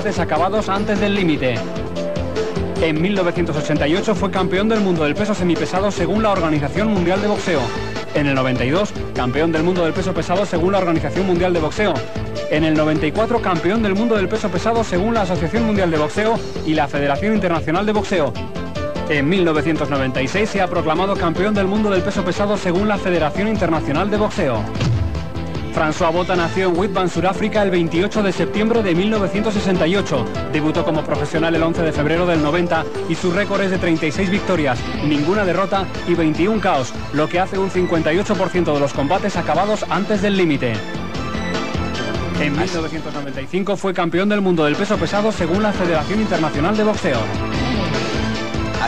combates acabados antes del límite. En 1988 fue campeón del mundo del peso semipesado según la Organización Mundial de Boxeo. En el 92, campeón del mundo del peso pesado según la Organización Mundial de Boxeo. En el 94, campeón del mundo del peso pesado según la Asociación Mundial de Boxeo y la Federación Internacional de Boxeo. En 1996 se ha proclamado campeón del mundo del peso pesado según la Federación Internacional de Boxeo. François Bota nació en Witban, Sudáfrica, el 28 de septiembre de 1968. Debutó como profesional el 11 de febrero del 90 y su récord es de 36 victorias, ninguna derrota y 21 caos, lo que hace un 58% de los combates acabados antes del límite. En 1995 fue campeón del mundo del peso pesado según la Federación Internacional de Boxeo.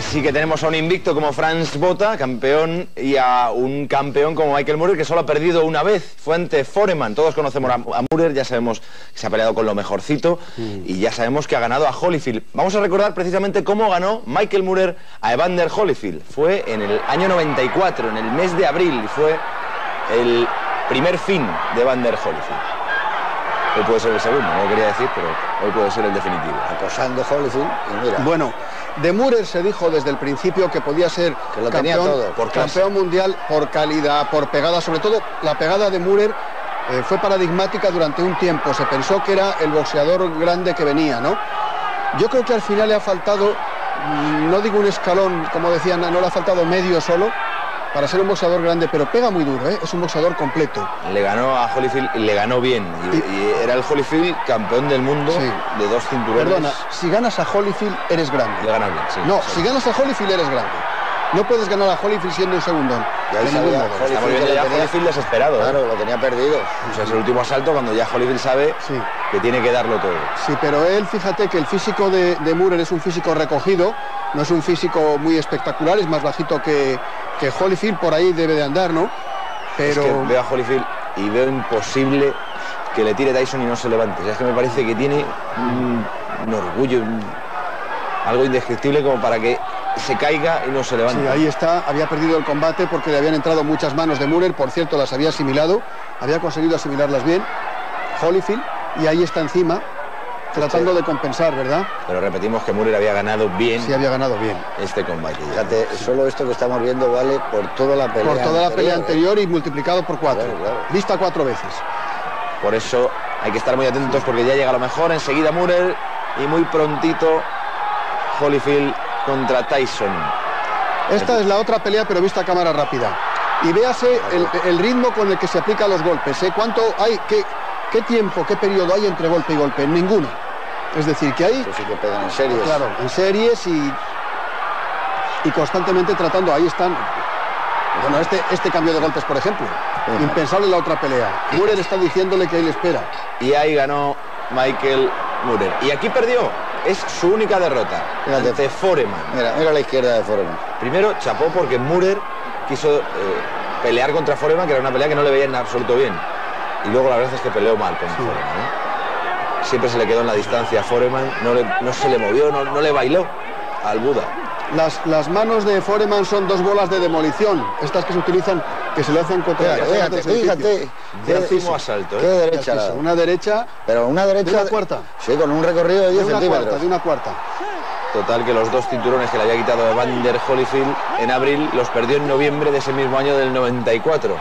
Así que tenemos a un invicto como Franz Bota, campeón, y a un campeón como Michael Murray, que solo ha perdido una vez. Fue ante Foreman. Todos conocemos a, a Murray, ya sabemos que se ha peleado con lo mejorcito y ya sabemos que ha ganado a Holyfield. Vamos a recordar precisamente cómo ganó Michael Murray a Evander Holyfield. Fue en el año 94, en el mes de abril, y fue el primer fin de Evander Holyfield. Hoy puede ser el segundo, no lo quería decir, pero hoy puede ser el definitivo. Acosando Holyfield y mira. Bueno, de Murer se dijo desde el principio que podía ser Que lo tenía campeón, todo, por clase. campeón mundial por calidad, por pegada, sobre todo la pegada de Murer eh, fue paradigmática durante un tiempo. Se pensó que era el boxeador grande que venía, ¿no? Yo creo que al final le ha faltado, mm, no digo un escalón, como decían, no le ha faltado medio solo para ser un boxeador grande, pero pega muy duro, ¿eh? es un boxeador completo. Le ganó a Holyfield y le ganó bien. Y, y era el Holyfield campeón del mundo Sí. de dos cinturones. Perdona, si ganas a Holyfield eres grande. Le ganó bien, sí. No, sí. si ganas a Holyfield eres grande. No puedes ganar a Holyfield siendo un segundón. Y ahí De sabía. Holyfield Estamos viendo que ya tenía- Holyfield desesperado. ¿eh? Claro, lo tenía perdido. O sea, es el último asalto cuando ya Holyfield sabe Sí. que tiene que darlo todo. Sí, pero él, fíjate que el físico de, de es un físico recogido, no es un físico muy espectacular, es más bajito que, que Holyfield, por ahí debe de andar, ¿no? Pero Es que veo a Holyfield y veo imposible que le tire Tyson y no se levante. O sea, es que me parece que tiene un, un orgullo, un- algo indescriptible como para que se caiga y no se levante. sí, ahí está, había perdido el combate porque le habían entrado muchas manos de Murer, por cierto, las había asimilado, había conseguido asimilarlas bien, Holyfield, y ahí está encima, tratando de compensar, ¿verdad? Pero repetimos que Murer había ganado bien Sí, había ganado bien. este combate. Fíjate, solo esto que estamos viendo vale por toda la pelea. Por toda la pelea ¿eh? anterior y multiplicado por cuatro. Claro, claro. Vista cuatro veces. Por eso hay que estar muy atentos porque ya llega lo mejor. Enseguida Murer y muy prontito Holyfield contra Tyson. Esta es la otra pelea, pero vista a cámara rápida. Y véase el, el ritmo con el que se aplican los golpes. ¿eh? ¿Cuánto hay? Qué, ¿Qué tiempo, qué periodo hay entre golpe y golpe? Ninguno. Es decir, que hay, Pues sí que pegan en series. claro, en series y, y constantemente tratando. Ahí están. Bueno, este, este cambio de golpes, por ejemplo. Impensable en la otra pelea. Murer está diciéndole que él espera. Y ahí ganó Michael Murer. Y aquí perdió. Es su única derrota Fíjate. ante Foreman. Mira, mira la izquierda de Foreman. Primero chapó porque Murer quiso eh, pelear contra Foreman, que era una pelea que no le veía en absoluto bien. Y luego la verdad es que peleó mal con Foreman. ¿eh? Siempre se le quedó en la distancia a Foreman, no, le- no se le movió, no, no le bailó al Buda. Las, las manos de Foreman son dos bolas de demolición. Estas que se utilizan, que se le hacen contra Fíjate, fíjate, Décimo asalto, qué ¿eh? derecha. la- Una derecha Pero una derecha. De una cuarta. Sí, con un recorrido de de 10 una centímetros. cuarta, de una cuarta. Total que los dos cinturones que le había quitado Evander Holyfield en abril los perdió en noviembre de ese mismo año del 94.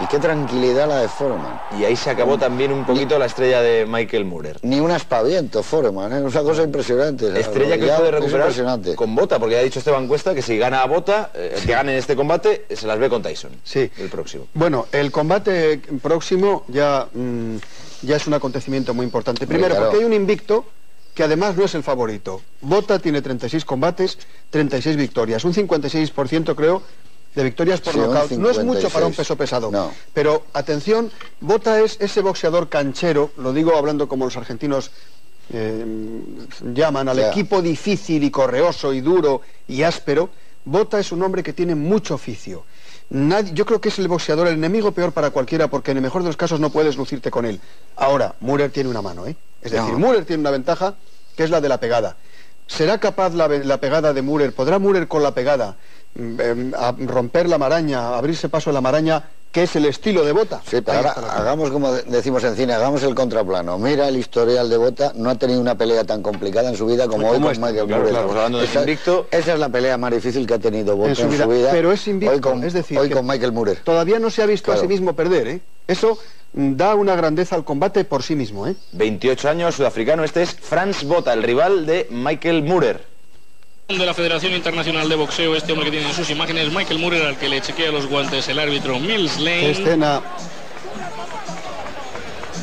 Y qué tranquilidad la de Foreman. Y ahí se acabó también un poquito la estrella de Michael Murer. Ni un aspaviento, Foreman, ¿eh? una cosa impresionante. ¿sabes? Estrella que puede es recuperar impresionante. con Bota, porque ya ha dicho Esteban Cuesta que si gana a Bota, eh, que gane en este combate, se las ve con Tyson. Sí. El próximo. Bueno, el combate próximo ya, mm, ya es un acontecimiento muy importante. Primero, claro. porque hay un invicto que además no es el favorito. Bota tiene 36 combates, 36 victorias, un 56% creo de victorias por Sí, nocaut. No es mucho 56. para un peso pesado. No. Pero atención, Bota es ese boxeador canchero, lo digo hablando como los argentinos eh, llaman, al equipo difícil y correoso y duro y áspero. Bota es un hombre que tiene mucho oficio. Nadie- yo creo que es el boxeador el enemigo peor para cualquiera porque en el mejor de los casos no puedes lucirte con él. Ahora, Murer tiene una mano, ¿eh? Es decir. Murer tiene una ventaja que es la de la pegada. ¿Será capaz la, la pegada de Murer? ¿Podrá Murer con la pegada a romper la maraña, abrirse paso en la maraña que es el estilo de Bota. Sí, pero ahora hagamos como de- decimos en cine, hagamos el contraplano. Mira el historial de Bota, no ha tenido una pelea tan complicada en su vida como hoy Como con esta, Michael claro, claro, estamos hablando del esa, invicto. esa es la pelea más difícil que ha tenido Bota En en su su vida, pero es invicto, hoy con, es decir, hoy con Michael Moore. Todavía no se ha visto a sí mismo perder, ¿eh? Eso mm, da una grandeza al combate por sí mismo, ¿eh? 28 años, sudafricano. Este es Franz Bota, el rival de Michael Murer. De la Federación Internacional de Boxeo, este hombre que tiene en sus imágenes, Michael Moore, al que le chequea los guantes el árbitro Mills Lane, escena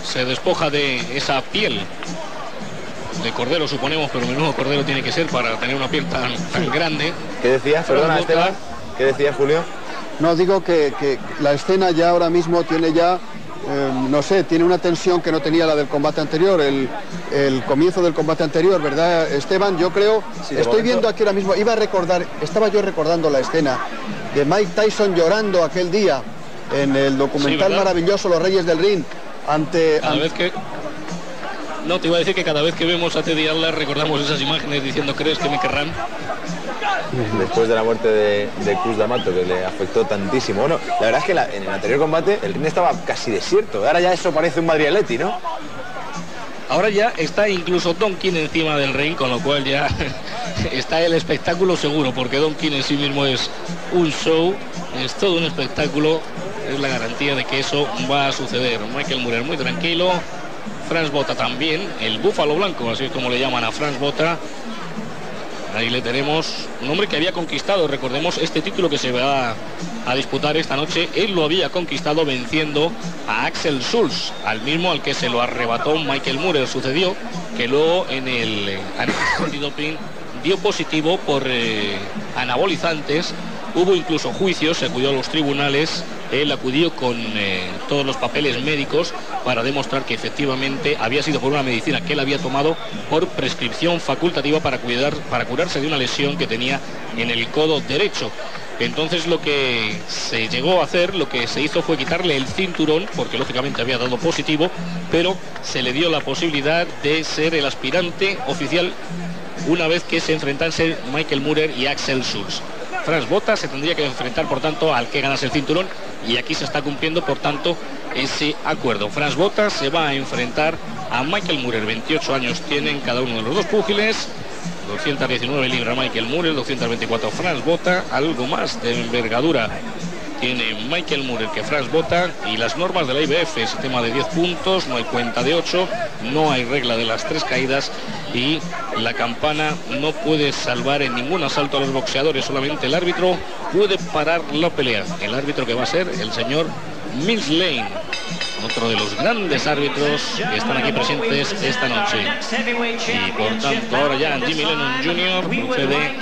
se despoja de esa piel de cordero, suponemos, pero menudo cordero tiene que ser para tener una piel tan, tan grande. ¿Qué decías? Perdona. Esteban. ¿Qué decías, Julio? No, digo que, que la escena ya ahora mismo tiene ya, eh, no sé, tiene una tensión que no tenía la del combate anterior, el, el comienzo del combate anterior, ¿verdad, Esteban? Yo creo, Sí, estoy momento- viendo aquí ahora mismo, iba a recordar, estaba yo recordando la escena de Mike Tyson llorando aquel día en el documental maravilloso Los Reyes del Ring, ante... Cada ante- vez que... No, te iba a decir que cada vez que vemos a Teddy Atlas recordamos esas imágenes diciendo, ¿crees que me querrán? Después de la muerte de, de Cruz D'Amato, que le afectó tantísimo. Bueno, la verdad es que la- en el anterior combate el ring estaba casi desierto. Ahora ya eso parece un Madrid Atleti, ¿no? Ahora ya está incluso Don King encima del ring, con lo cual ya está el espectáculo seguro, porque Don King en sí mismo es un show, es todo un espectáculo, es la garantía de que eso va a suceder. Michael Murer muy tranquilo, Franz Bota también, el búfalo blanco, así es como le llaman a Franz Bota. Ahí le tenemos un hombre que había conquistado, recordemos, este título que se va a disputar esta noche. Él lo había conquistado venciendo a Axel Schulz, al mismo al que se lo arrebató Michael Murer. Sucedió que luego en el antidoping dio positivo por eh, anabolizantes. Hubo incluso juicios, se acudió a los tribunales, él acudió con eh, todos los papeles médicos para demostrar que efectivamente había sido por una medicina que él había tomado por prescripción facultativa para, cuidar, para curarse de una lesión que tenía en el codo derecho. Entonces lo que se llegó a hacer, lo que se hizo fue quitarle el cinturón, porque lógicamente había dado positivo, pero se le dio la posibilidad de ser el aspirante oficial una vez que se enfrentase Michael Murer y Axel Schulz. Franz Bota se tendría que enfrentar, por tanto, al que ganase el cinturón y aquí se está cumpliendo, por tanto, ese acuerdo. Franz Bota se va a enfrentar a Michael Murer, 28 años tienen cada uno de los dos púgiles. 219 libras Michael Murer, 224 Franz Bota, algo más de envergadura tiene Michael Murer que Franz Bota y las normas de la IBF, sistema de 10 puntos, no hay cuenta de 8, no hay regla de las tres caídas y la campana no puede salvar en ningún asalto a los boxeadores, solamente el árbitro puede parar la pelea. El árbitro que va a ser el señor Mills Lane, otro de los grandes árbitros que están aquí presentes esta noche. Y por tanto ahora ya Jimmy Lennon Jr. procede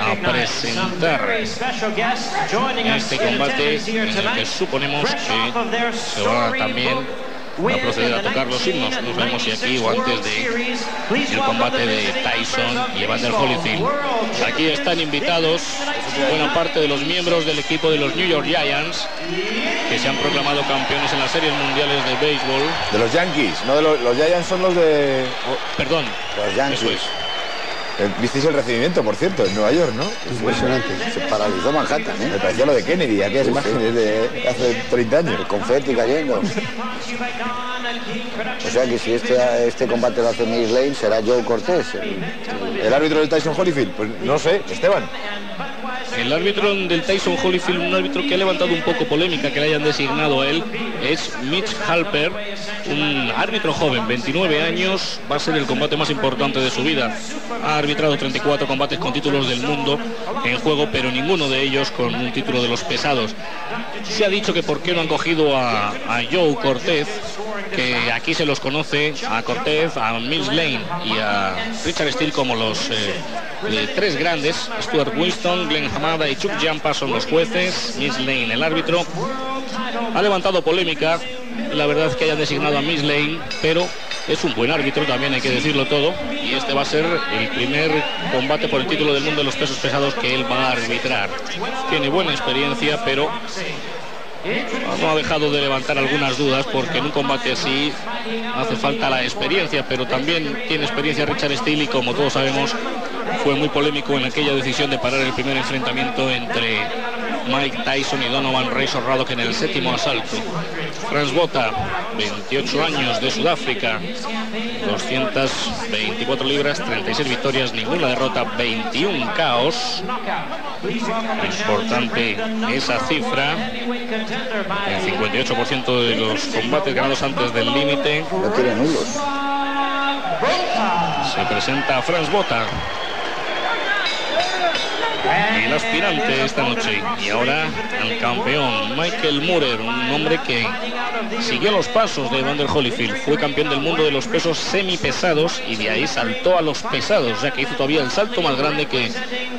a presentar este combate en el que suponemos que se va también a proceder a tocar los himnos. No sabemos si aquí o antes de el combate de Tyson y Evander Holyfield. Aquí están invitados buena parte de los miembros del equipo de los New York Giants que se han proclamado campeones en las series mundiales de béisbol. De los Yankees, no de los, los Giants son los de... Perdón, Los Yankees. eso es. Eh, ¿Visteis el recibimiento, por cierto, en Nueva York, no? Impresionante. Se paralizó Manhattan, Me ¿eh? parecía lo de Kennedy, aquellas imágenes de hace 30 años. El confeti cayendo. O sea que si este, este combate lo hace Mills Lane, será Joe Cortés. el- ¿El árbitro del Tyson Holyfield? Pues no sé, Esteban. El árbitro del Tyson Holyfield, un árbitro que ha levantado un poco polémica que le hayan designado a él, es Mitch Halper, un árbitro joven, 29 años, va a ser el combate más importante de su vida. Ha arbitrado 34 combates con títulos del mundo en juego, pero ninguno de ellos con un título de los pesados. Se ha dicho que por qué no han cogido a, Joe Cortez, que aquí se los conoce a Cortez, a Mills Lane y a Richard Steele como los eh, eh, tres grandes, Stuart Winston, Glenn Y Chuck Jampa son los jueces, Mills Lane el árbitro. Ha levantado polémica, la verdad es que hayan designado a Mills Lane, pero es un buen árbitro, también hay que decirlo todo, y este va a ser el primer combate por el título del mundo de los pesos pesados que él va a arbitrar. Tiene buena experiencia, pero no ha dejado de levantar algunas dudas porque en un combate así hace falta la experiencia, pero también tiene experiencia Richard Steele y como todos sabemos fue muy polémico en aquella decisión de parar el primer enfrentamiento entre Mike Tyson y Donovan Razor Raddock en el séptimo asalto. Franz Bota, 28 años de Sudáfrica, 224 libras, 36 victorias, ninguna derrota, 21 caos. Importante esa cifra. El 58% de los combates ganados antes del límite. Se presenta Franz Bota. El aspirante esta noche. Y ahora el campeón Michael Murer, un hombre que siguió los pasos de Vander Holyfield. Fue campeón del mundo de los pesos semipesados y de ahí saltó a los pesados, ya que hizo todavía el salto más grande que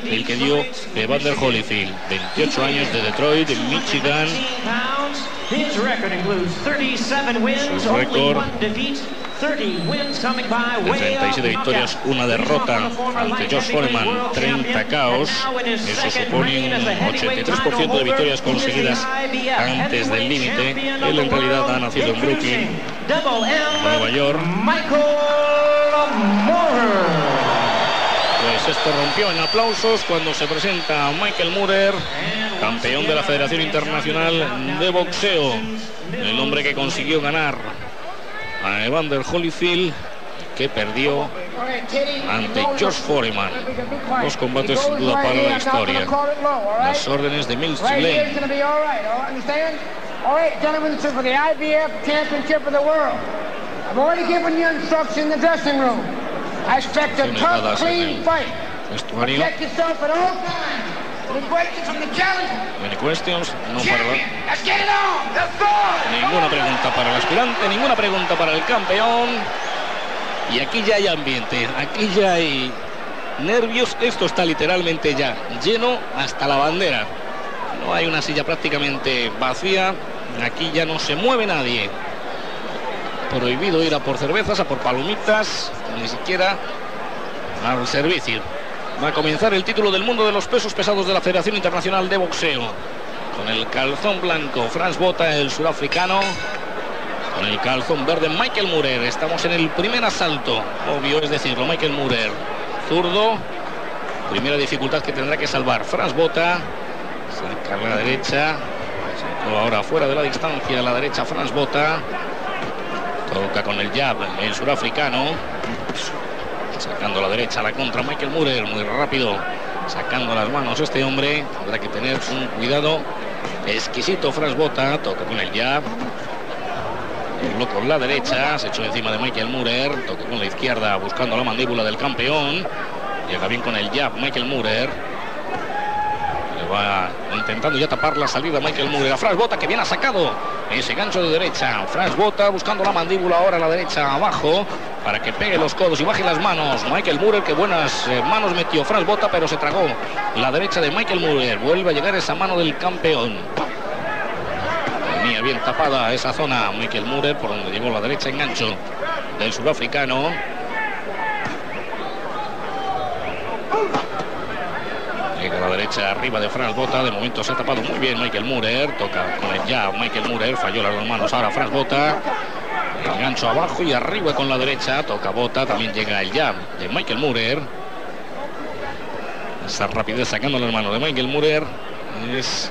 el que dio Vander Holyfield. 28 años de Detroit, en Michigan. Su récord de 37 victorias, una derrota ante Josh Foreman, 30 caos. Eso supone un 83% de victorias conseguidas antes del límite. Él en realidad ha nacido en Brooklyn, Nueva York. Pues esto rompió en aplausos cuando se presenta Michael Murer, campeón de la Federación Internacional de Boxeo. El hombre que consiguió ganar a Evander Holyfield que perdió ante George Foreman. Dos combates sin duda para la historia. Las órdenes de Mills Lane. All right, gentlemen, this is for the IBF Championship of the World. I've already given you in the dressing room. I expect a tough, clean fight. vestuario. Protect yourself at all times. Questions? Many. No para. Ninguna pregunta para el aspirante, ninguna pregunta para el campeón. Y aquí ya hay ambiente, aquí ya hay nervios. Esto está literalmente ya lleno hasta la bandera. No hay una silla prácticamente vacía. Aquí ya no se mueve nadie. Prohibido ir a por cervezas, a por palomitas, ni siquiera al servicio. Va a comenzar el título del mundo de los pesos pesados de la Federación Internacional de Boxeo. Con el calzón blanco, Franz Bota, el surafricano. Con el calzón verde, Michael Murer. Estamos en el primer asalto, obvio es decirlo, Michael Murer. Zurdo. Primera dificultad que tendrá que salvar Franz Bota. A la derecha. Ahora fuera de la distancia a la derecha Franz Bota. Toca con el jab el surafricano. Sacando la derecha la contra Michael Murer, muy rápido. Sacando las manos este hombre. Habrá que tener un cuidado exquisito. Franz Bota toca con el jab. Dobló con la derecha, se echó encima de Michael Murer, tocó con la izquierda buscando la mandíbula del campeón. Llega bien con el jab Michael Murer. Le va intentando ya tapar la salida Michael Murer. A Franz Bota que bien ha sacado ese gancho de derecha. Franz Bota buscando la mandíbula ahora la derecha abajo para que pegue los codos y baje las manos. Michael Murer que buenas eh, manos metió Franz Bota pero se tragó la derecha de Michael Murer. Vuelve a llegar esa mano del campeón. Tenía bien tapada esa zona Michael Murer por donde llegó la derecha engancho del sudafricano. Llega a la derecha arriba de Franz Bota. De momento se ha tapado muy bien Michael Murer. Toca con el jab Michael Murer. Falló las dos manos ahora Franz Bota. El gancho abajo y arriba con la derecha. Toca Bota. También llega el jab de Michael Murer. Esa rapidez sacando las manos de Michael Murer es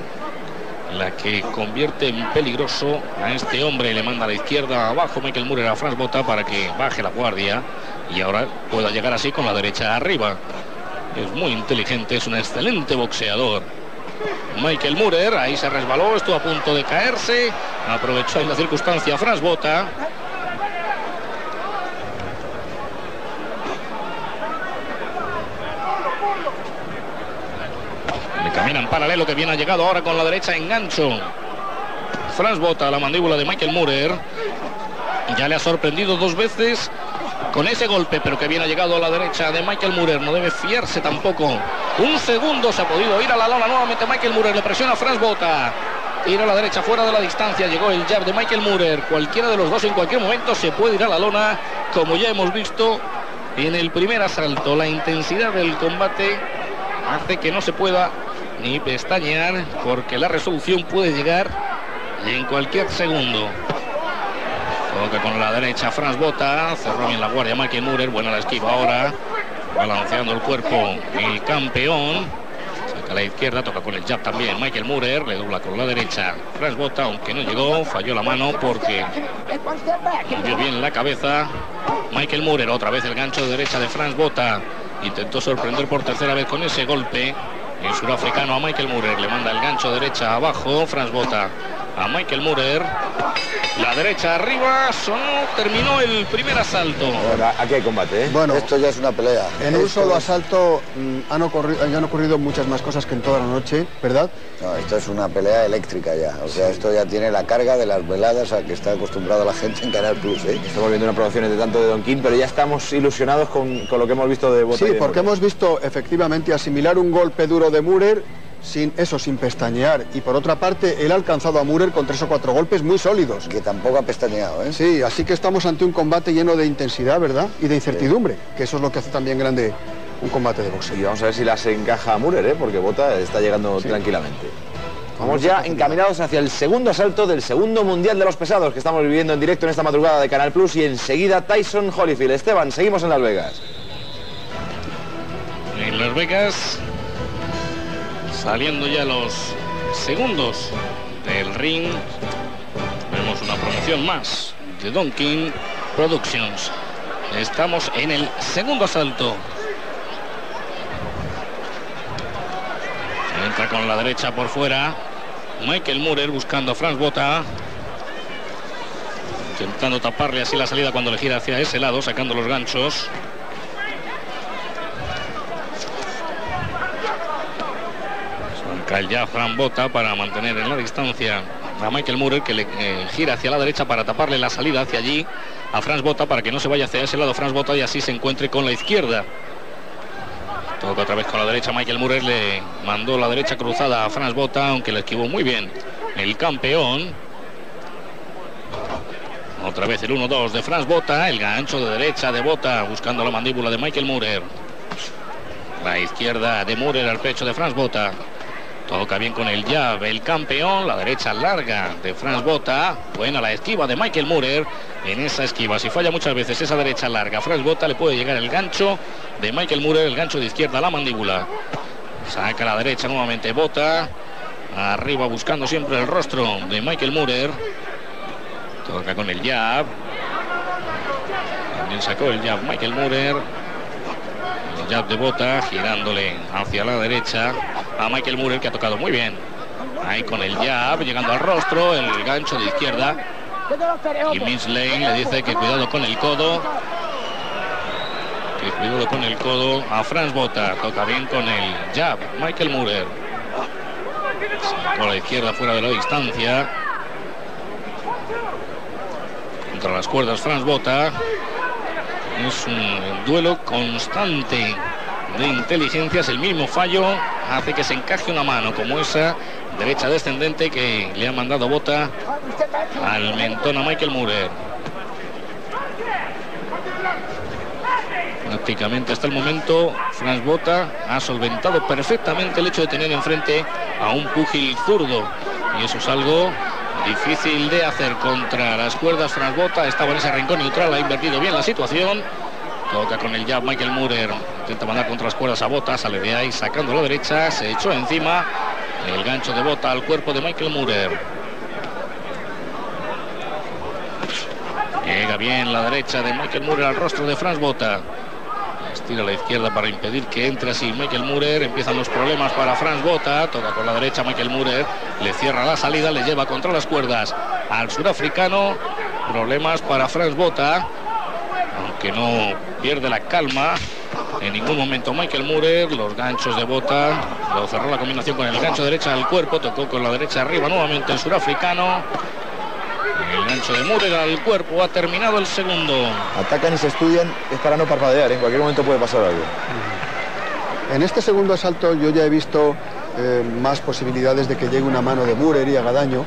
la que convierte en peligroso a este hombre. Le manda a la izquierda abajo Michael Murer a Franz Bota para que baje la guardia y ahora pueda llegar así con la derecha arriba. Es muy inteligente, es un excelente boxeador. Michael Murer, ahí se resbaló, estuvo a punto de caerse, aprovechó la circunstancia Franz Bota. Paralelo que bien ha llegado ahora con la derecha engancho. Franz Bota, la mandíbula de Michael Murer. Ya le ha sorprendido dos veces con ese golpe, pero que bien ha llegado a la derecha de Michael Murer. No debe fiarse tampoco. Un segundo se ha podido ir a la lona nuevamente Michael Murer. Le presiona Franz Bota. Ir a la derecha fuera de la distancia. Llegó el jab de Michael Murer. Cualquiera de los dos en cualquier momento se puede ir a la lona, como ya hemos visto en el primer asalto. La intensidad del combate hace que no se pueda ni pestañear porque la resolución puede llegar en cualquier segundo. Toca con la derecha Franz Bota, cerró bien la guardia Michael Murer, buena la esquiva ahora, balanceando el cuerpo el campeón. A la izquierda, toca con el jab también. Michael Murer le dobla con la derecha. Franz Bota, aunque no llegó, falló la mano porque cambió bien la cabeza. Michael Murer, otra vez el gancho de derecha de Franz Bota. Intentó sorprender por tercera vez con ese golpe. El surafricano a Michael Murer le manda el gancho derecha abajo. Franz Bota a Michael Murer. La derecha arriba, sonó, terminó el primer asalto. Ahora, aquí hay combate, ¿eh? Bueno, Esto ya es una pelea. en un solo es- asalto mm, han, ocurrido, han ocurrido muchas más cosas que en toda la noche, ¿verdad? No, esto es una pelea eléctrica ya. O sea, esto ya tiene la carga de las veladas a que está acostumbrada la gente en Canal Plus, ¿eh? Estamos viendo una producción de tanto de Don King, pero ya estamos ilusionados con, con lo que hemos visto de Bota. y Sí, de porque Murer. hemos visto efectivamente asimilar un golpe duro de Murer sin eso, sin pestañear. Y por otra parte, él ha alcanzado a Murer con tres o cuatro golpes muy sólidos. Que tampoco ha pestañeado, ¿eh? Sí, así que estamos ante un combate lleno de intensidad, ¿verdad? Y de incertidumbre, que eso es lo que hace también grande un combate de boxeo. Y vamos a ver si las encaja a Murer, ¿eh? porque Bota está llegando tranquilamente. Vamos ya encaminados hacia el segundo asalto del segundo Mundial de los Pesados que estamos viviendo en directo en esta madrugada de Canal Plus y enseguida Tyson Holyfield. Esteban, seguimos en Las Vegas. En Las Vegas, saliendo ya los segundos del ring, vemos una promoción más de Don King Productions. Estamos en el segundo asalto. Entra con la derecha por fuera. Michael Murer buscando a Franz Bota. Intentando taparle así la salida cuando le gira hacia ese lado, sacando los ganchos. Saca el ya Fran Bota para mantener en la distancia a Michael Murer que le eh, gira hacia la derecha para taparle la salida hacia allí a Franz Bota para que no se vaya hacia ese lado Franz Bota y así se encuentre con la izquierda. Toca otra vez con la derecha Michael Murer le mandó la derecha cruzada a Franz Bota aunque le esquivó muy bien el campeón. Otra vez el 1-2 de Franz Bota, el gancho de derecha de Bota buscando la mandíbula de Michael Murer. La izquierda de Murer al pecho de Franz Bota. Toca bien con el jab, el campeón, la derecha larga de Franz Bota. Buena la esquiva de Michael Murer. En esa esquiva, si falla muchas veces esa derecha larga, Franz Bota le puede llegar el gancho de Michael Murer, el gancho de izquierda a la mandíbula. Saca la derecha nuevamente Bota. Arriba buscando siempre el rostro de Michael Murer. Toca con el jab. También sacó el jab Michael Murer. El jab de Bota girándole hacia la derecha a Michael Murer que ha tocado muy bien. Ahí con el jab, llegando al rostro, el gancho de izquierda. Y Miss Lane le dice que cuidado con el codo. Que cuidado con el codo a Franz Bota. Toca bien con el jab, Michael Murer. Por la izquierda fuera de la distancia. Contra las cuerdas Franz Bota. Es un duelo constante de inteligencias. El mismo fallo hace que se encaje una mano como esa derecha descendente que le ha mandado Bota al mentón a Michael Murer. Prácticamente hasta el momento Franz Bota ha solventado perfectamente el hecho de tener enfrente a un púgil zurdo. Y eso es algo difícil de hacer contra las cuerdas. Franz Bota estaba en ese rincón neutral, ha invertido bien la situación. Toca con el jab Michael Murer. Intenta mandar contra las cuerdas a Bota. Sale de ahí sacando la derecha. Se echó encima el gancho de Bota al cuerpo de Michael Murer. Llega bien la derecha de Michael Murer al rostro de Franz Bota. Estira la izquierda para impedir que entre así Michael Murer. Empiezan los problemas para Franz Bota. Toca con la derecha Michael Murer. Le cierra la salida, le lleva contra las cuerdas al surafricano. Problemas para Franz Bota. Aunque no pierde la calma en ningún momento Michael Murer. Los ganchos de Bota. Lo cerró la combinación con el gancho derecha del cuerpo. Tocó con la derecha arriba nuevamente el surafricano. El gancho de Murer al cuerpo. Ha terminado el segundo. Atacan y se estudian, es para no parpadear, en cualquier momento puede pasar algo. En este segundo asalto yo ya he visto eh, más posibilidades de que llegue una mano de Murer y haga daño,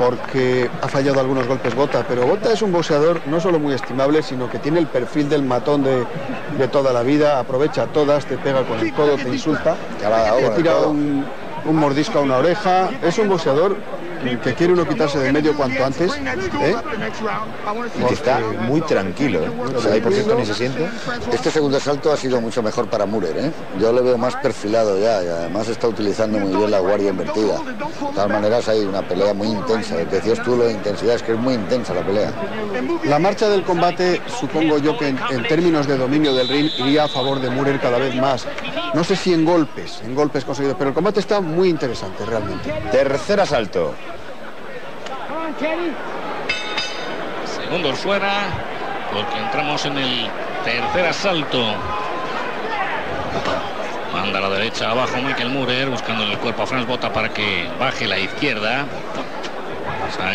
porque ha fallado algunos golpes Bota, pero Bota es un boxeador no solo muy estimable, sino que tiene el perfil del matón de, de toda la vida, aprovecha todas, te pega con el codo, te insulta, te tira un, un mordisco a una oreja, es un boxeador que quiere uno quitarse de medio cuanto antes. ¿eh? Y que está muy tranquilo, ¿eh? O sea, ahí por cierto ni se siente. Este segundo asalto ha sido mucho mejor para Murer, ¿eh? Yo le veo más perfilado ya y además está utilizando muy bien la guardia invertida. De todas maneras hay una pelea muy intensa. Decías tú lo de intensidad, es que es muy intensa la pelea. La marcha del combate, supongo yo que en, en términos de dominio del ring iría a favor de Murer cada vez más. No sé si en golpes, en golpes conseguidos, pero el combate está muy interesante realmente. Tercer asalto. Segundo suena, porque entramos en el tercer asalto. Manda a la derecha abajo Michael Murer, buscando en el cuerpo a Franz Bota para que baje la izquierda.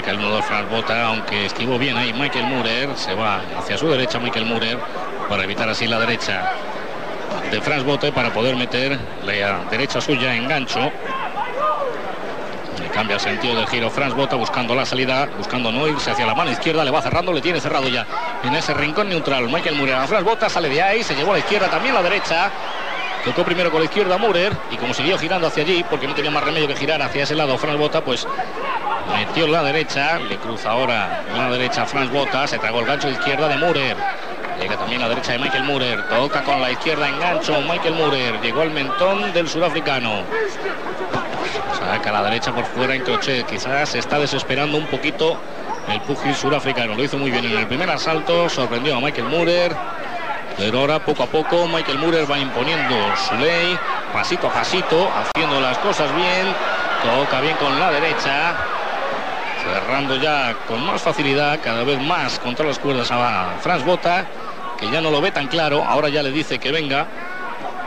Que el nudo Franz Bota, aunque esquivó bien ahí Michael Murer, se va hacia su derecha Michael Murer para evitar así la derecha de Franz Bota y para poder meter la derecha suya en gancho. Cambia sentido de giro Franz Bota buscando la salida, buscando no irse hacia la mano izquierda, le va cerrando, le tiene cerrado ya en ese rincón neutral. Michael Murer a Franz Bota sale de ahí, se llevó a la izquierda, también la derecha. Tocó primero con la izquierda Murer y como siguió girando hacia allí, porque no tenía más remedio que girar hacia ese lado Franz Bota, pues metió la derecha, le cruza ahora la derecha Franz Bota, se tragó el gancho de izquierda de Murer. Llega también la derecha de Michael Murer, toca con la izquierda en gancho Michael Murer, llegó al mentón del surafricano. Saca la derecha por fuera en crochet. Quizás se está desesperando un poquito el pugil surafricano. Lo hizo muy bien en el primer asalto. Sorprendió a Michael Murer. Pero ahora poco a poco Michael Murer va imponiendo su ley. Pasito a pasito. Haciendo las cosas bien. Toca bien con la derecha. Cerrando ya con más facilidad. Cada vez más contra las cuerdas a Franz Bota. Que ya no lo ve tan claro. Ahora ya le dice que venga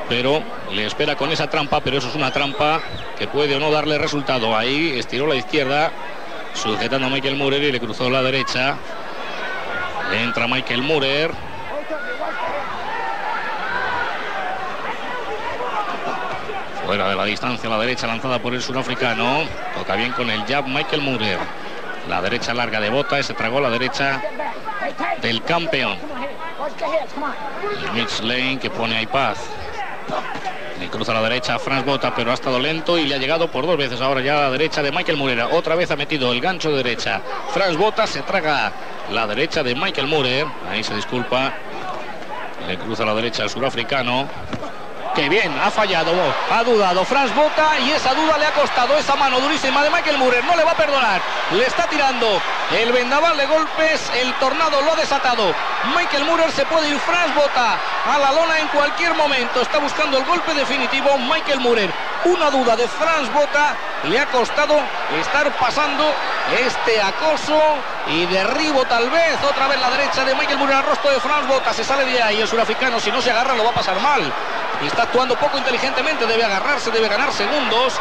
pero le espera con esa trampa, pero eso es una trampa que puede o no darle resultado. Ahí estiró la izquierda, sujetando a Michael Murer y le cruzó la derecha. Entra Michael Murer. Fuera de la distancia, la derecha lanzada por el surafricano. Toca bien con el jab Michael Murer. La derecha larga de bota, se tragó la derecha del campeón. Mitch Lane que pone ahí paz. Le cruza la derecha Franz Bota, pero ha estado lento y le ha llegado por dos veces. Ahora ya a la derecha de Michael Murera. Otra vez ha metido el gancho de derecha. Franz Bota se traga la derecha de Michael Murer. Ahí se disculpa. Le cruza la derecha al surafricano. Que bien, ha fallado, ha dudado Franz Bota y esa duda le ha costado esa mano durísima de Michael Murer. No le va a perdonar. Le está tirando el vendaval de golpes. El tornado lo ha desatado. Michael Murer se puede ir. Franz Bota a la lona en cualquier momento. Está buscando el golpe definitivo. Michael Murer. Una duda de Franz Bota le ha costado estar pasando este acoso y derribo tal vez. Otra vez la derecha de Michael Murer al rostro de Franz Bota. Se sale de ahí. El surafricano si no se agarra lo va a pasar mal. Y está actuando poco inteligentemente. Debe agarrarse, debe ganar segundos.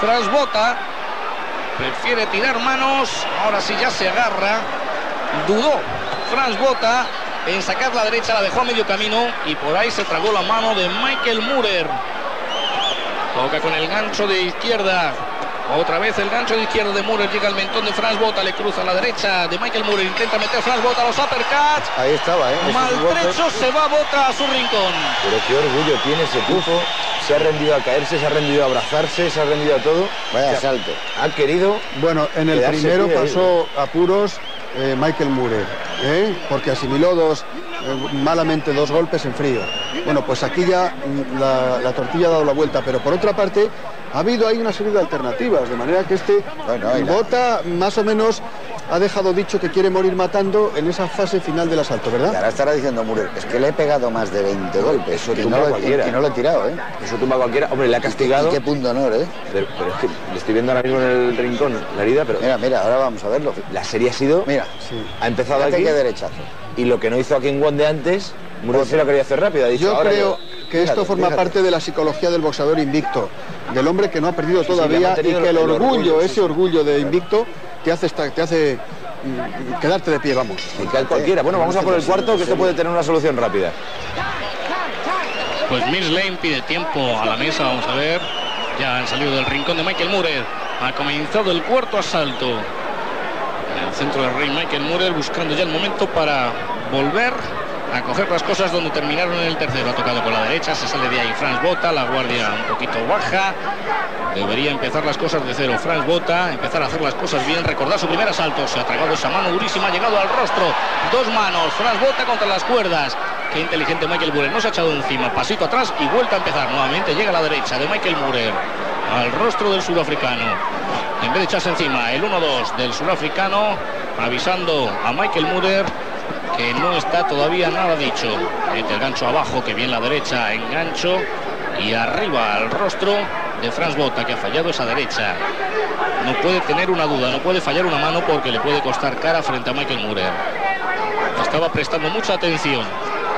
Franz Bota prefiere tirar manos. Ahora sí ya se agarra. Dudó Franz Bota en sacar la derecha, la dejó a medio camino y por ahí se tragó la mano de Michael Murer. Toca con el gancho de izquierda. Otra vez el gancho de izquierda de Murer llega al mentón de Franz Bota, le cruza a la derecha de Michael Murer, intenta meter Franz Bota a los uppercuts. Ahí estaba, ¿eh? Maltrecho se va Bota a su rincón. Pero qué orgullo tiene ese tipo. Se ha rendido a caerse, se ha rendido a abrazarse, se ha rendido a todo. Vaya O sea, salto. Ha querido Bueno, en el primero pasó apuros eh, Michael Murer, ¿eh? porque asimiló dos, eh, malamente dos golpes en frío. Bueno, pues aquí ya la, la tortilla ha dado la vuelta, pero por otra parte ha habido ahí una serie de alternativas, de manera que este Bueno, y Bota más o menos ha dejado dicho que quiere morir matando en esa fase final del asalto, Y ¿verdad? ahora estará diciendo Murer, es que le he pegado más de 20 golpes. Eso y tumba no, lo, cualquiera. y no lo he tirado, ¿eh? Eso tumba cualquiera. Hombre, le ha castigado. Y qué punto honor, ¿eh? Pero, pero es que le estoy viendo ahora mismo en el rincón la herida, pero Mira, mira, ahora vamos a verlo. la serie ha sido. Mira, Ha empezado fíjate aquí qué derechazo. y lo que no hizo aquí en One de antes, Murillo sí lo quería hacer rápido. Ha dicho, Yo ahora creo que esto fíjate, forma fíjate. parte de la psicología del boxeador invicto, del hombre que no ha perdido sí, que ha todavía y que el el orgullo, orgullo, sí, ese orgullo de invicto, te hace, esta- te hace mm, quedarte de pie, vamos. Y cualquiera. Bueno, vamos a por el cuarto, que esto puede tener una solución rápida. Pues Mills Lane pide tiempo a la mesa, vamos a ver. Ya han salido del rincón de Michael Murer. Ha comenzado el cuarto asalto. En el centro del ring Michael Murer buscando ya el momento para volver a coger las cosas donde terminaron en el tercero. Ha tocado con la derecha, se sale de ahí Franz Bota, la guardia un poquito baja. Debería empezar las cosas de cero. Franz Bota, empezar a hacer las cosas bien, recordar su primer asalto. Se ha tragado esa mano durísima, ha llegado al rostro. Dos manos, Franz Bota contra las cuerdas. Qué inteligente Michael Murer, no se ha echado encima, pasito atrás y vuelta a empezar nuevamente. Llega a la derecha de Michael Murer al rostro del surafricano. En vez de echarse encima el 1-2 del surafricano, avisando a Michael Murer que no está todavía nada dicho. Mete el gancho abajo, que bien la derecha, engancho y arriba al rostro de Franz Bota, que ha fallado esa derecha. No puede tener una duda, no puede fallar una mano porque le puede costar cara frente a Michael Murer. Estaba prestando mucha atención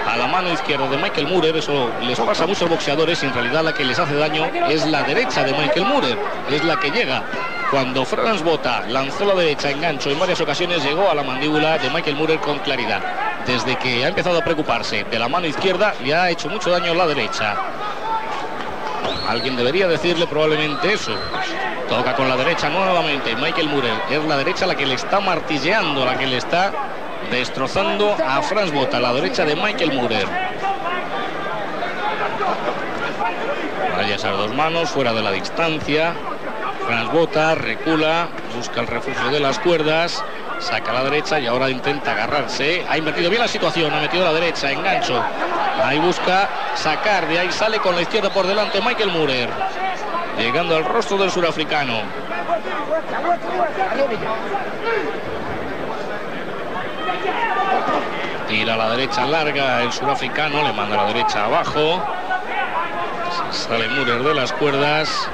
a la mano izquierda de Michael Murer, eso les pasa a muchos boxeadores y en realidad la que les hace daño es la derecha de Michael Murer, es la que llega. Cuando Franz Bota lanzó la derecha en gancho en varias ocasiones llegó a la mandíbula de Michael Murer con claridad. Desde que ha empezado a preocuparse de la mano izquierda le ha hecho mucho daño la derecha. Alguien debería decirle probablemente eso. Toca con la derecha nuevamente Michael Murer. Es la derecha la que le está martilleando, la que le está destrozando a Franz Bota, la derecha de Michael Murer. Vaya esas dos manos fuera de la distancia. Franz Bota recula, busca el refugio de las cuerdas, saca la derecha y ahora intenta agarrarse. Ha invertido bien la situación, ha metido la derecha, engancho. Ahí busca sacar, de ahí sale con la izquierda por delante Michael Murer. Llegando al rostro del surafricano. Tira la derecha larga el surafricano, le manda a la derecha abajo. Sale Murer de las cuerdas.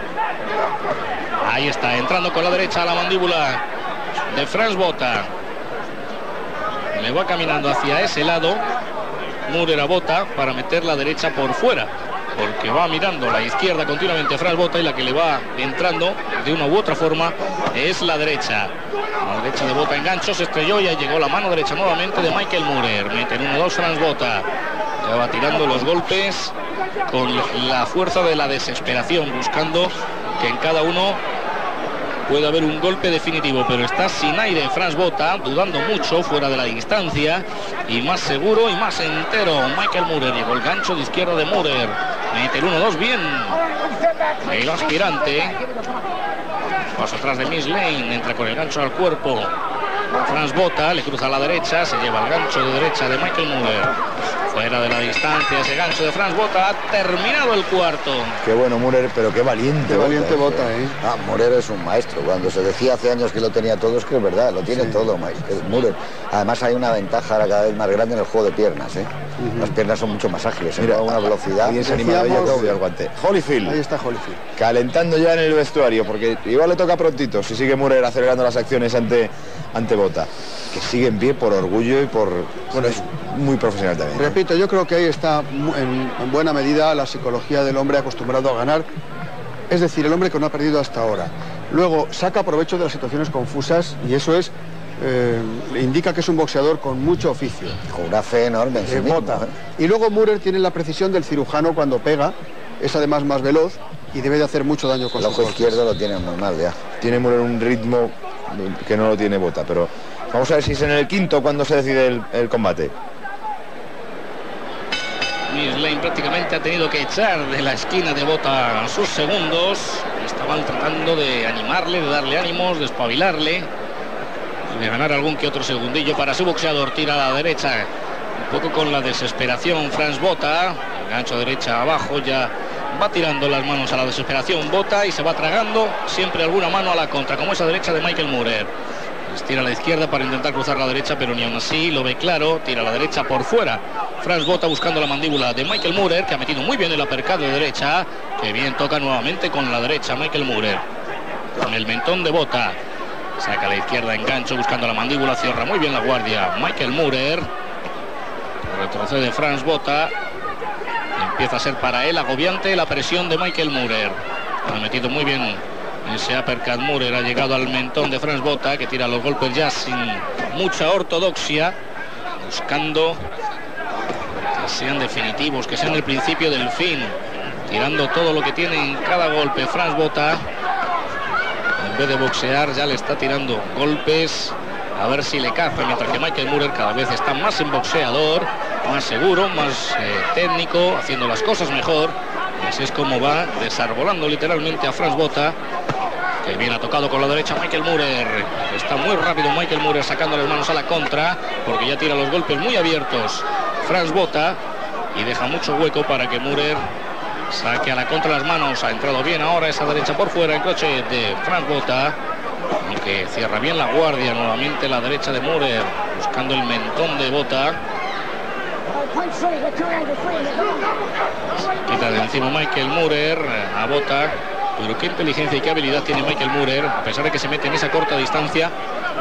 Ahí está, entrando con la derecha a la mandíbula de Franz Bota. Le va caminando hacia ese lado. Murer a Bota para meter la derecha por fuera. Porque va mirando la izquierda continuamente Franz Bota y la que le va entrando de una u otra forma es la derecha. La derecha de Bota engancho, se estrelló y ahí llegó la mano derecha nuevamente de Michael Murer. Mete en 1-2 Franz Bota. Ya va tirando los golpes con la fuerza de la desesperación, buscando que en cada uno puede haber un golpe definitivo, pero está sin aire Franz Bota, dudando mucho fuera de la distancia y más seguro y más entero. Michael Murer llegó el gancho de izquierda de Murer. Mete el 1-2 bien. El aspirante. Paso atrás de Miss Lane, entra con el gancho al cuerpo. Franz Bota le cruza a la derecha, se lleva el gancho de derecha de Michael Murer. Fuera de la distancia, ese gancho de Franz Bota ha terminado el cuarto. Qué bueno Murer, pero qué valiente. Qué valiente Bota, ¿eh? Ah, Murer es un maestro. Cuando se decía hace años que lo tenía todo, es que es verdad, lo tiene todo, Murer. Además hay una ventaja ahora cada vez más grande en el juego de piernas, ¿eh? Las piernas son mucho más ágiles, Mira, a una velocidad. Bien se animado ella Claudia al guante. Holyfield. Ahí está Holyfield. Calentando ya en el vestuario, porque igual le toca prontito, si sigue Murer acelerando las acciones ante, ante Bota. Que sigue en pie por orgullo y por... Bueno, es muy profesional también. ¿eh? Repito, yo creo que ahí está en buena medida la psicología del hombre acostumbrado a ganar. Es decir, el hombre que no ha perdido hasta ahora. Luego saca provecho de las situaciones confusas y eso es eh, le indica que es un boxeador con mucho oficio. Con una fe enorme en sí Eh, mismo. ¿eh? Y luego Murer tiene la precisión del cirujano cuando pega, es además más veloz y debe de hacer mucho daño con El sus ojo golpes. izquierdo lo tiene muy mal ya. Tiene Murer un ritmo que no lo tiene Bota, pero vamos a ver si es en el quinto cuando se decide el, el combate. Prácticamente ha tenido que echar de la esquina de bota sus segundos. Estaban tratando de animarle, de darle ánimos, de espabilarle, de ganar algún que otro segundillo para su boxeador. Tira a la derecha, un poco con la desesperación Franz Bota. Gancho derecha abajo, ya va tirando las manos a la desesperación Bota y se va tragando siempre alguna mano a la contra, como esa derecha de Michael Murer. Tira a la izquierda para intentar cruzar la derecha, pero ni aún así lo ve claro. Tira a la derecha por fuera. Franz Bota buscando la mandíbula de Michael Murer, que ha metido muy bien el apercado de derecha. Que bien toca nuevamente con la derecha Michael Murer. Con el mentón de Bota. Saca a la izquierda engancho buscando la mandíbula. Cierra muy bien la guardia Michael Murer. Retrocede Franz Bota. Empieza a ser para él agobiante la presión de Michael Murer. Ha metido muy bien ese uppercut Murer. Ha llegado al mentón de Franz Bota que tira los golpes ya sin mucha ortodoxia. Buscando que sean definitivos, que sean el principio del fin. Tirando todo lo que tiene en cada golpe Franz Bota. De boxear ya le está tirando golpes. A ver si le caza, mientras que Michael Murer cada vez está más en boxeador. más seguro, más eh, técnico, haciendo las cosas mejor. Así es como va desarbolando literalmente a Franz Bota. Que bien ha tocado con la derecha Michael Murer. Está muy rápido Michael Murer sacando las manos a la contra. Porque ya tira los golpes muy abiertos. Franz Bota. Y deja mucho hueco para que Murer saque a la contra las manos. Ha entrado bien ahora esa derecha por fuera. El coche de Franz Bota. Aunque cierra bien la guardia. Nuevamente la derecha de Murer. Buscando el mentón de Bota. Quita de encima Michael Murer a Bota. Pero qué inteligencia y qué habilidad tiene Michael Murer. A pesar de que se mete en esa corta distancia,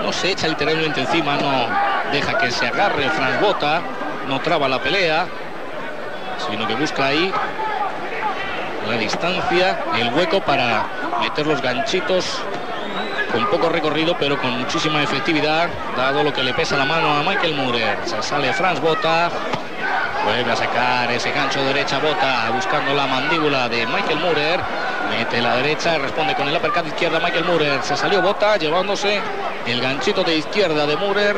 no se echa literalmente encima, no deja que se agarre Franz Bota, no traba la pelea, sino que busca ahí la distancia, el hueco para meter los ganchitos con poco recorrido pero con muchísima efectividad dado lo que le pesa la mano a Michael Murer se sale Franz Bota vuelve a sacar ese gancho derecha Bota buscando la mandíbula de Michael Murer mete la derecha responde con el uppercut izquierda Michael Murer se salió Bota llevándose el ganchito de izquierda de Murer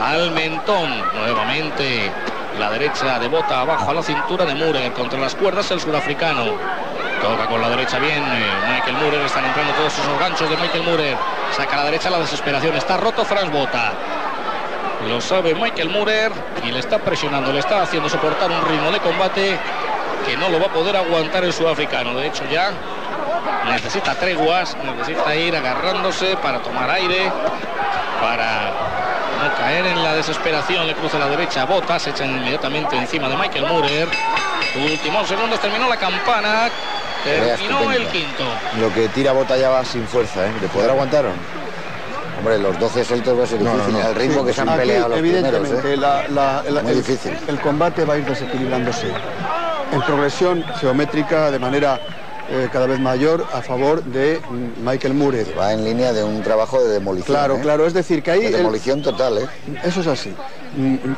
al mentón. Nuevamente la derecha de Bota abajo a la cintura de Murer contra las cuerdas el sudafricano Toca con la derecha bien eh, Michael Murer. Están entrando todos esos ganchos de Michael Murer. Saca a la derecha la desesperación. Está roto Franz Bota. Lo sabe Michael Murer y le está presionando, le está haciendo soportar un ritmo de combate que no lo va a poder aguantar el sudafricano. De hecho ya necesita treguas, necesita ir agarrándose para tomar aire, para no caer en la desesperación. Le cruza la derecha, Bota, se echan inmediatamente encima de Michael Murer. Últimos segundos, terminó la campana. Terminó el quinto. Lo que tira Bota ya va sin fuerza, ¿eh? ¿De poder aguantar? Hombre, los 12 saltos va a ser No, no, difícil. no. El ritmo Sí, que se han aquí, peleado los primeros, evidentemente, ¿eh? la- la- la- Muy el, difícil. el combate va a ir desequilibrándose en progresión geométrica de manera eh, cada vez mayor a favor de Michael Murer. Va en línea de un trabajo de demolición. Claro, ¿eh? claro, es decir, que ahí De el- demolición total, ¿eh? eso es así.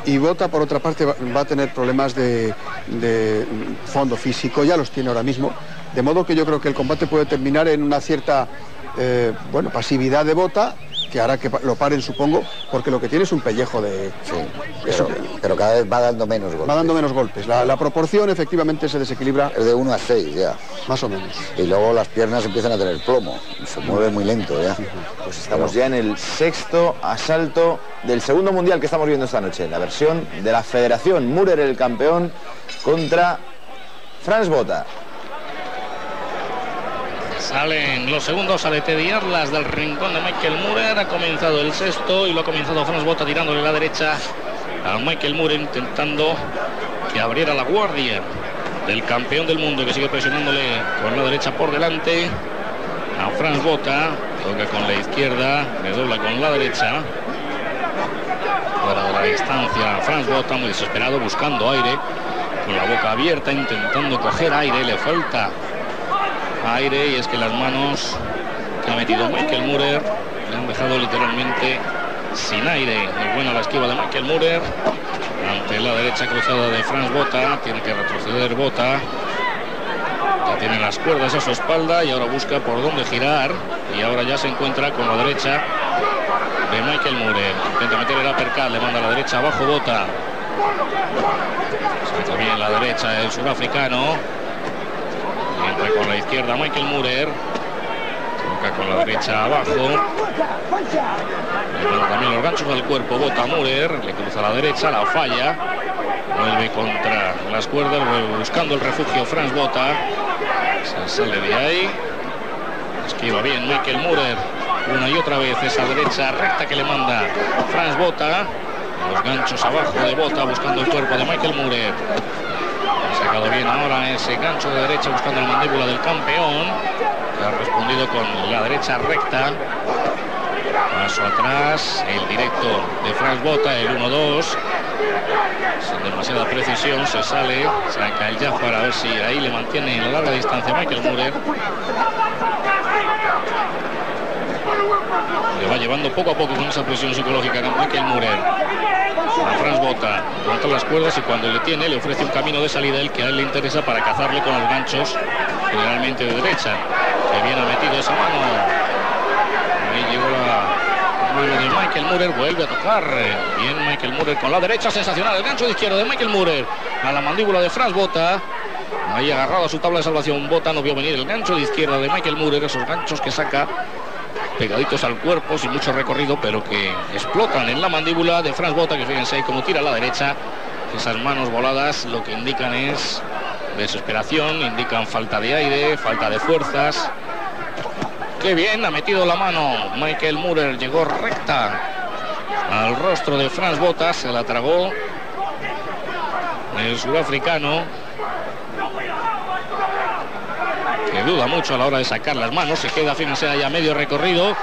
Y Bota, por otra parte, va, a tener problemas de, de, fondo físico, ya los tiene ahora mismo, de modo que yo creo que el combate puede terminar en una cierta eh, bueno, pasividad de Bota, que hará que lo paren, supongo, porque lo que tiene es un pellejo de... Sí. Eso Pero, pero cada vez va dando menos golpes. Va dando menos golpes. La, la proporción efectivamente se desequilibra Es de 1 a 6 ya. más o menos. Y luego las piernas empiezan a tener plomo. Se mueve muy lento ya. Pues estamos ya en el sexto asalto del segundo mundial que estamos viendo esta noche. La versión de la Federación. Murer el campeón contra Franz Bota. Salen los segundos, Teddy Arlas del rincón de Michael Murer. Ha comenzado el sexto y lo ha comenzado Franz Bota tirándole la derecha a Michael Murer intentando que abriera la guardia del campeón del mundo que sigue presionándole con la derecha por delante a Franz Bota. Toca con la izquierda, le dobla con la derecha. Fuera la distancia, Franz Bota muy desesperado buscando aire, con la boca abierta intentando coger aire, le falta aire y es que las manos que ha metido Michael Murer le han dejado literalmente sin aire. Muy buena la esquiva de Michael Murer ante la derecha cruzada de Franz Bota. Tiene que retroceder Bota. Ya tiene las cuerdas a su espalda y ahora busca por dónde girar. Y ahora ya se encuentra con la derecha Michael Murer. Intenta meter el uppercut, le manda a la derecha abajo Bota. Salta bien la derecha el surafricano. Entra con la izquierda Michael Murer. Toca con la derecha abajo. Le manda también los ganchos al cuerpo. Bota Murer. Le cruza la derecha. La falla. Vuelve contra las cuerdas. buscando el refugio Franz Bota. Se sale de ahí. Esquiva bien Michael Murer. Una y otra vez esa derecha recta que le manda Franz Bota. Los ganchos abajo de Bota buscando el cuerpo de Michael Murer. Ha sacado bien ahora ese gancho de derecha buscando la mandíbula del campeón. Ha respondido con la derecha recta. Paso atrás, el directo de Franz Bota, el 1-2. Sin demasiada precisión, se sale, saca el jab para ver si ahí le mantiene en la larga distancia Michael Murer. Le va llevando poco a poco con esa presión psicológica con Michael Murer. A Franz Bota contra las cuerdas y cuando le tiene le ofrece un camino de salida el que a él le interesa para cazarle con los ganchos generalmente de derecha. Que bien ha metido esa mano. Ahí llegó Michael Murer, vuelve a tocar. Bien Michael Murer con la derecha, sensacional. El gancho de izquierda de Michael Murer a la mandíbula de Franz Bota. Ahí agarrado a su tabla de salvación. Bota no vio venir el gancho de izquierda de Michael Murer, esos ganchos que saca pegaditos al cuerpo, sin mucho recorrido, pero que explotan en la mandíbula de Franz Bota, que fíjense cómo tira a la derecha. Esas manos voladas lo que indican es desesperación, indican falta de aire, falta de fuerzas. Qué bien, ha metido la mano Michael Murer, llegó recta al rostro de Franz Bota, se la tragó el surafricano que duda mucho a la hora de sacar las manos, se queda, fíjense, allá medio recorrido,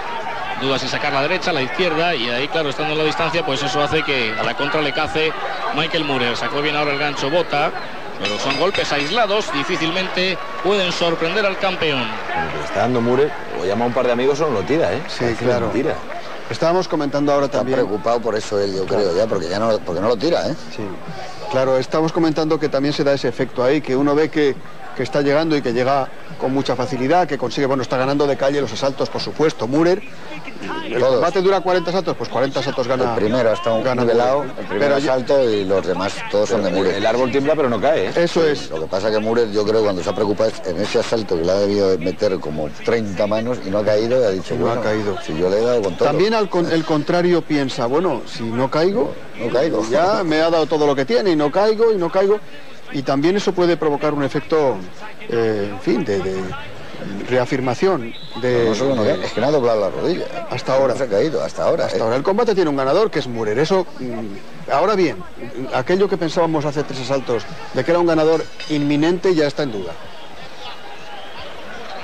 duda si sacar la derecha, la izquierda, y ahí, claro, estando en la distancia, pues eso hace que a la contra le cace Michael Murer. Sacó bien ahora el gancho Bota, pero son golpes aislados, difícilmente pueden sorprender al campeón. está dando Murer, o llama a un par de amigos o no lo tira, ¿eh? Sí, claro. Tira. Estábamos comentando ahora Está también. preocupado por eso él, yo creo, ya, porque ya no, porque no lo tira, ¿eh? Sí. Claro, estamos comentando que también se da ese efecto ahí, que uno ve que, que está llegando y que llega con mucha facilidad, que consigue, bueno, está ganando de calle los asaltos, por supuesto. Murer, el Todos. combate dura 40 asaltos, pues 40 asaltos gana. El primero está un gana nivelado, Murer. el primer Pero asalto y los demás todos son de Murer. El árbol tiembla pero no cae, ¿eh? Eso es. Lo que pasa que Murer, yo creo, cuando se ha preocupado es en ese asalto que le ha debido meter como 30 manos y no ha caído, y ha dicho, no ha caído. si yo le he dado con todo. También al con- el contrario piensa, bueno, si no caigo, No caigo. ya me ha dado todo lo que tiene y no caigo y no caigo. Y también eso puede provocar un efecto, eh, en fin, de, de reafirmación. De, No solo no de- cae, es que no ha doblado la rodilla. Hasta ahora. No se ha caído, hasta ahora. Hasta ¿eh? ahora el combate tiene un ganador que es Murer. Eso, mm, ahora bien, aquello que pensábamos hace tres asaltos de que era un ganador inminente ya está en duda.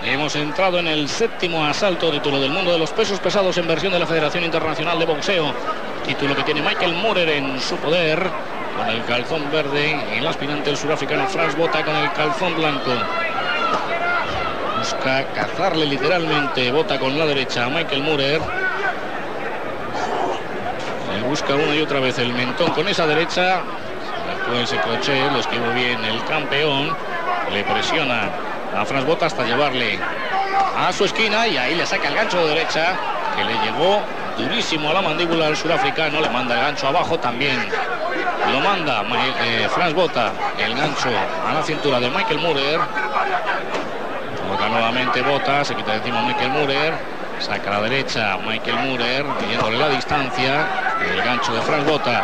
Hemos entrado en el séptimo asalto título del mundo de los pesos pesados en versión de la Federación Internacional de Boxeo. Título que tiene Michael Murer en su poder con el calzón verde y el aspirante el surafricano Franz Bota con el calzón blanco. Busca cazarle literalmente Bota con la derecha a Michael Murer. Le busca una y otra vez el mentón con esa derecha. Después ese crochet lo esquivó bien el campeón. Le presiona a Franz Bota hasta llevarle a su esquina y ahí le saca el gancho de derecha que le llegó durísimo a la mandíbula al surafricano. Le manda el gancho abajo también. Lo manda Ma- eh, Franz Bota el gancho a la cintura de Michael Murer. Toca nuevamente Bota, se quita de encima Michael Murer. Saca la derecha Michael Murer, pidiéndole la distancia. El gancho de Franz Bota,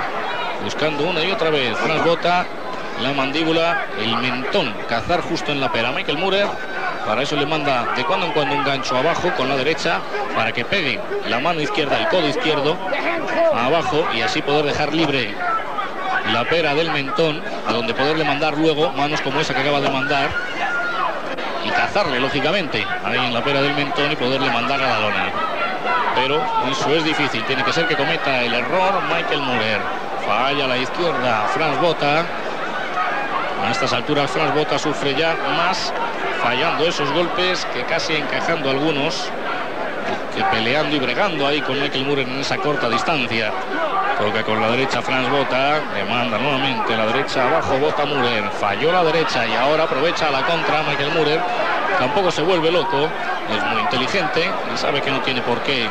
buscando una y otra vez. Franz Bota, la mandíbula, el mentón, cazar justo en la pera. Michael Murer, para eso le manda de cuando en cuando un gancho abajo con la derecha, para que pegue la mano izquierda, el codo izquierdo, abajo y así poder dejar libre la pera del mentón, a donde poderle mandar luego manos como esa que acaba de mandar y cazarle, lógicamente, ahí en la pera del mentón y poderle mandar a la lona. Pero eso es difícil, tiene que ser que cometa el error Michael Murer. Falla a la izquierda, Franz Bota. A estas alturas Franz Bota sufre ya más fallando esos golpes que casi encajando algunos que peleando y bregando ahí con Michael Murer en esa corta distancia. Toca con la derecha Franz Bota, le manda nuevamente la derecha abajo Bota Murer. Falló la derecha y ahora aprovecha la contra Michael Murer. Tampoco se vuelve loco, es muy inteligente y sabe que no tiene por qué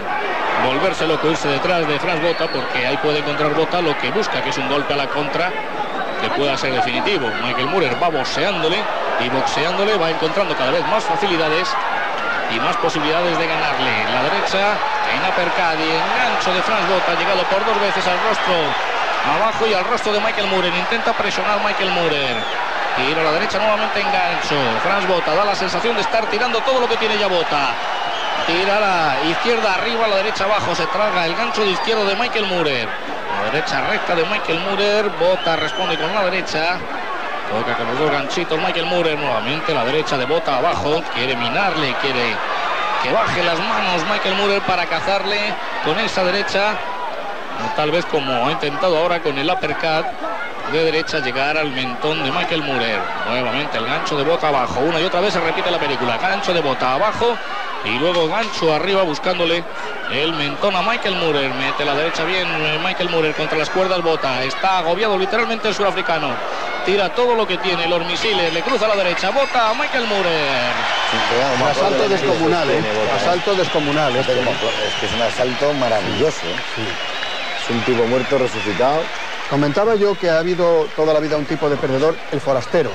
volverse loco, irse detrás de Franz Bota porque ahí puede encontrar Bota lo que busca, que es un golpe a la contra que pueda ser definitivo. Michael Murer va boxeándole y boxeándole va encontrando cada vez más facilidades y más posibilidades de ganarle. La derecha en y engancho de Franz Bota, llegado por dos veces al rostro abajo y al rostro de Michael Murer. Intenta presionar Michael Murer. Tira a la derecha nuevamente engancho. Franz Bota da la sensación de estar tirando todo lo que tiene ya Bota. Tira a la izquierda arriba, a la derecha abajo. Se traga el gancho de izquierdo de Michael Murer. La derecha recta de Michael Murer. Bota responde con la derecha. Toca con los dos ganchitos Michael Murer nuevamente. La derecha de Bota abajo. Quiere minarle, quiere que baje las manos Michael Murer para cazarle con esa derecha. Tal vez como ha intentado ahora con el uppercut de derecha llegar al mentón de Michael Murer. Nuevamente el gancho de bota abajo. Una y otra vez se repite la película. Gancho de bota abajo y luego gancho arriba buscándole el mentón a Michael Murer. Mete la derecha bien eh, Michael Murer contra las cuerdas bota. Está agobiado literalmente el surafricano. Tira todo lo que tiene, los misiles, le cruza a la derecha, bota a Michael Moorer. Un asalto descomunal, ¿eh? Asalto descomunal. Este como- es que es un asalto maravilloso. ¿eh? Es un tipo muerto resucitado. Comentaba yo que ha habido toda la vida un tipo de perdedor, el forastero,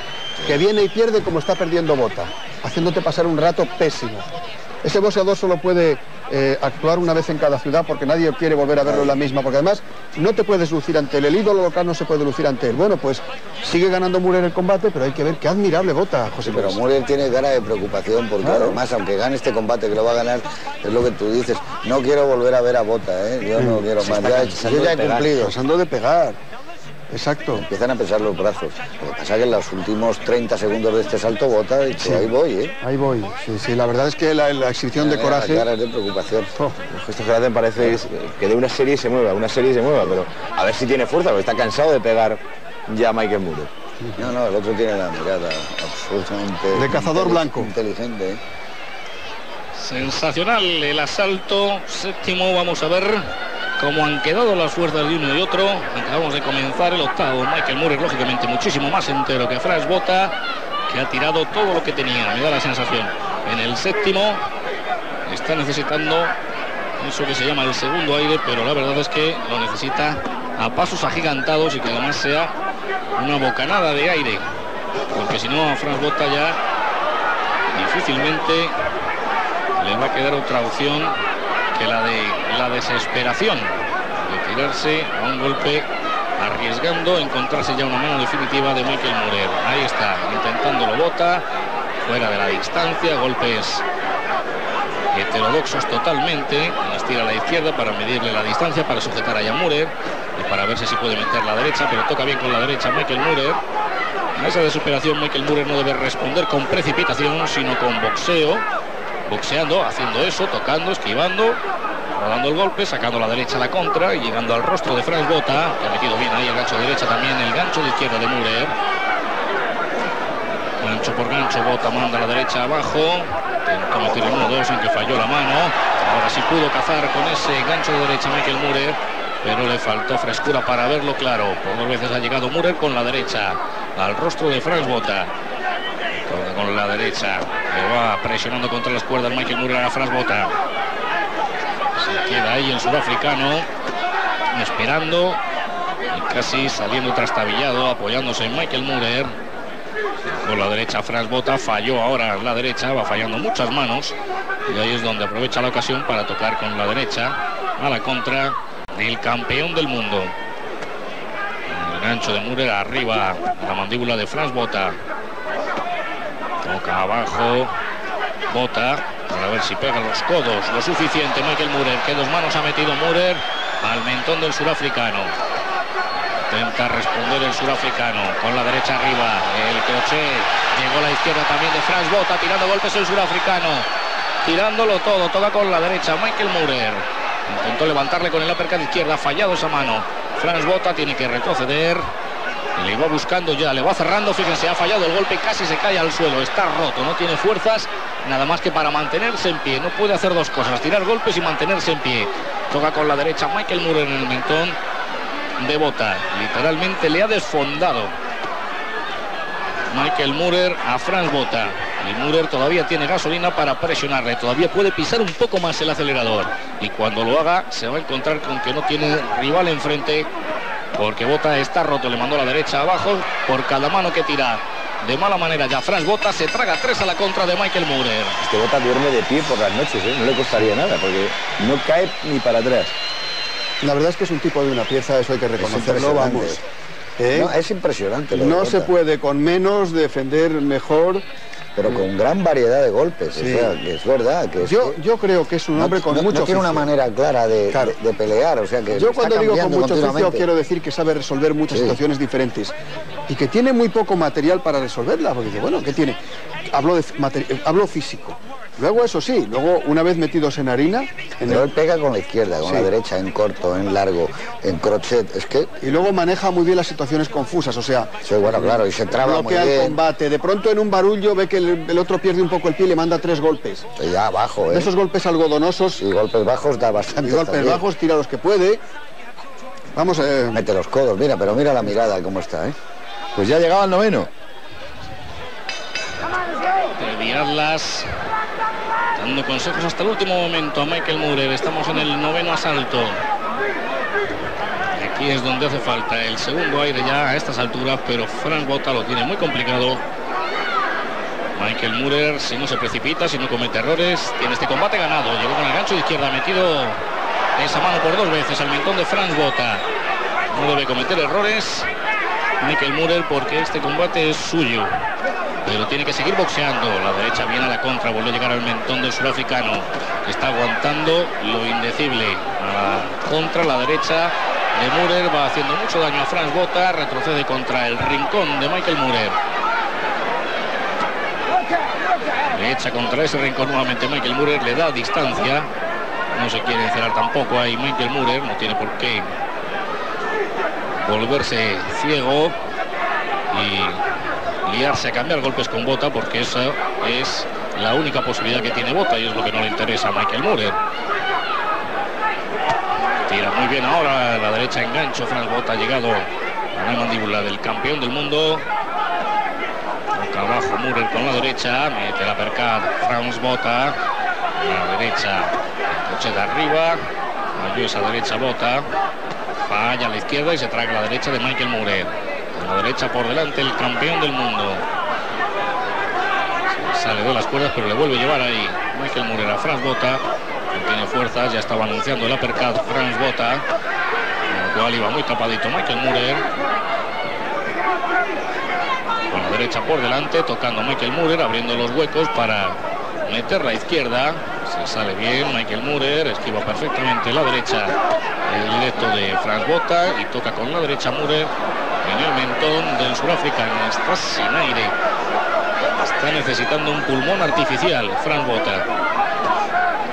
que viene y pierde como está perdiendo bota, haciéndote pasar un rato pésimo. Ese boxeador solo puede eh, actuar una vez en cada ciudad porque nadie quiere volver a verlo en la misma, porque además no te puedes lucir ante él, el ídolo local no se puede lucir ante él. Bueno, pues sigue ganando Murer el combate, pero hay que ver qué admirable bota, José Sí, pero. Muriel tiene cara de preocupación porque Claro. además, aunque gane este combate que lo va a ganar, es lo que tú dices. No quiero volver a ver a Bota, ¿eh? Yo no quiero más. Ya, yo ya he cumplido. Pasando de pegar. Exacto. Empiezan a pesar los brazos. Lo que pasa es que en los últimos 30 segundos de este salto Bota y que ahí voy, ¿eh? Ahí voy. Sí, sí, la verdad es que la, la exhibición de La coraje... cara es de preocupación. Los gestos que parece que de una serie se mueva, una serie se mueva, pero a ver si tiene fuerza, porque está cansado de pegar ya Michael Moore. No, no, el otro tiene la mirada absolutamente... De cazador blanco. Inteligente, ¿eh? Sensacional el asalto séptimo. Vamos a ver cómo han quedado las fuerzas de uno y otro. Acabamos de comenzar el octavo. Michael Moore, lógicamente, muchísimo más entero que Franz Bota, que ha tirado todo lo que tenía. Me da la sensación. En el séptimo está necesitando eso que se llama el segundo aire, pero la verdad es que lo necesita a pasos agigantados y que además sea una bocanada de aire. Porque si no, a Franz Bota ya difícilmente le va a quedar otra opción la de la desesperación de tirarse a un golpe arriesgando encontrarse ya una mano definitiva de Michael Murer. Ahí está, intentándolo bota, fuera de la distancia, golpes heterodoxos totalmente, las tira a la izquierda para medirle la distancia, para sujetar a Jan Murer y para verse si puede meter la derecha, pero toca bien con la derecha Michael Murer. A esa desesperación Michael Murer no debe responder con precipitación, sino con boxeo, boxeando, haciendo eso, tocando, esquivando, rodando el golpe, sacando la derecha a la contra y llegando al rostro de Franz Bota, que ha metido bien ahí el gancho de derecha también, el gancho de izquierda de Murer. Gancho por gancho, Bota manda la derecha abajo, intentó meter el 1-2 en que falló la mano, ahora sí pudo cazar con ese gancho de derecha Michael Murer, pero le faltó frescura para verlo claro. Por dos veces ha llegado Murer con la derecha al rostro de Franz Bota. Con la derecha, le va presionando contra las cuerdas Michael Murer a Franz Bota. Se queda ahí el sudafricano, esperando y casi saliendo trastabillado, apoyándose en Michael Murer. Con la derecha Franz Bota falló ahora la derecha, va fallando muchas manos y ahí es donde aprovecha la ocasión para tocar con la derecha a la contra del campeón del mundo. El gancho de Murer arriba, la mandíbula de Franz Bota. Toca abajo, Bota, para ver si pega los codos, lo suficiente Michael Murer, que dos manos ha metido Murer al mentón del surafricano. Intenta responder el surafricano con la derecha arriba. El crochet llegó a la izquierda también de Franz Bota, tirando golpes el surafricano. Tirándolo todo, toca con la derecha Michael Murer. Intentó levantarle con el uppercut izquierda, fallado esa mano. Franz Bota tiene que retroceder. Le va buscando ya, le va cerrando, fíjense, ha fallado el golpe, casi se cae al suelo, está roto, no tiene fuerzas, nada más que para mantenerse en pie. No puede hacer dos cosas, tirar golpes y mantenerse en pie. Toca con la derecha Michael Murer en el mentón de Bota. Literalmente le ha desfondado Michael Murer a Franz Bota. Y Murer todavía tiene gasolina para presionarle, todavía puede pisar un poco más el acelerador. Y cuando lo haga se va a encontrar con que no tiene rival enfrente porque Bota está roto, le mandó a la derecha abajo por cada mano que tira. De mala manera ya Franz Bota se traga tres a la contra de Michael Murer. Este Bota duerme de pie por las noches, ¿eh? no le costaría nada, porque no cae ni para atrás. La verdad es que es un tipo de una pieza, eso hay que reconocerlo, vamos. ¿Eh? No, es impresionante. No se puede con menos defender mejor. Pero con gran variedad de golpes. Sí. O sea, que es verdad. Que es Yo, yo creo que es un no- hombre con no- mucho no tiene una manera clara de, Claro. de- de pelear. O sea, que Yo cuando digo con mucho oficio quiero decir que sabe resolver muchas Sí. situaciones diferentes y que tiene muy poco material para resolverla, porque dice, bueno, ¿qué tiene? Hablo, de eh, hablo físico. Luego, eso sí, luego una vez metidos en harina, en Pero el- él pega con la izquierda, con Sí. la derecha, en corto, en largo, en crochet. Es que, y luego maneja muy bien las situaciones confusas, o sea, sí, bueno, claro, y se traba muy bloquea el bien. combate. De pronto en un barullo ve que el, el otro pierde un poco el pie y le manda tres golpes. Y ya abajo, ¿eh? De esos golpes algodonosos Y golpes bajos da bastante. y golpes también. bajos, tira los que puede. Vamos, eh, Mete los codos, mira, pero mira la mirada cómo está, ¿eh? Pues ya llegaba al noveno. Teddy Atlas dando consejos hasta el último momento a Michael Murer. Estamos en el noveno asalto. Aquí es donde hace falta el segundo aire ya a estas alturas, pero Frank Bota lo tiene muy complicado. Michael Murer, si no se precipita, si no comete errores, tiene este combate ganado. Llegó con el gancho de izquierda, metido esa mano por dos veces al mentón de Frank Bota. No debe cometer errores Michael Murer porque este combate es suyo. Pero tiene que seguir boxeando. La derecha viene a la contra, vuelve a llegar al mentón del surafricano. Está aguantando lo indecible. Contra, la derecha de Murer va haciendo mucho daño a Franz Bota. Retrocede contra el rincón de Michael Murer. Derecha contra ese rincón nuevamente Michael Murer. Le da distancia. No se quiere encerrar tampoco ahí Michael Murer. No tiene por qué volverse ciego y liarse a cambiar golpes con Bota porque esa es la única posibilidad que tiene Bota y es lo que no le interesa a Michael Murer. Tira muy bien ahora la derecha engancho. Franz Bota ha llegado a la mandíbula del campeón del mundo. Abajo Murer con la derecha. Mete la percat Franz Bota. La derecha, coche arriba. Ayuda esa derecha Bota. Falla a la izquierda y se traga a la derecha de Michael Murer. La derecha por delante el campeón del mundo. Sale de las cuerdas pero le vuelve a llevar ahí Michael Murer a Franz Bota. No tiene fuerzas, ya estaba anunciando el uppercut Franz Bota. Con cual iba muy tapadito Michael Murer. Con la derecha por delante, tocando Michael Murer, abriendo los huecos para meter la izquierda. Se sale bien Michael Murer, esquiva perfectamente la derecha el directo de Franz Bota y toca con la derecha Murer en el mentón del surafricano. Está sin aire. Está necesitando un pulmón artificial Franz Bota.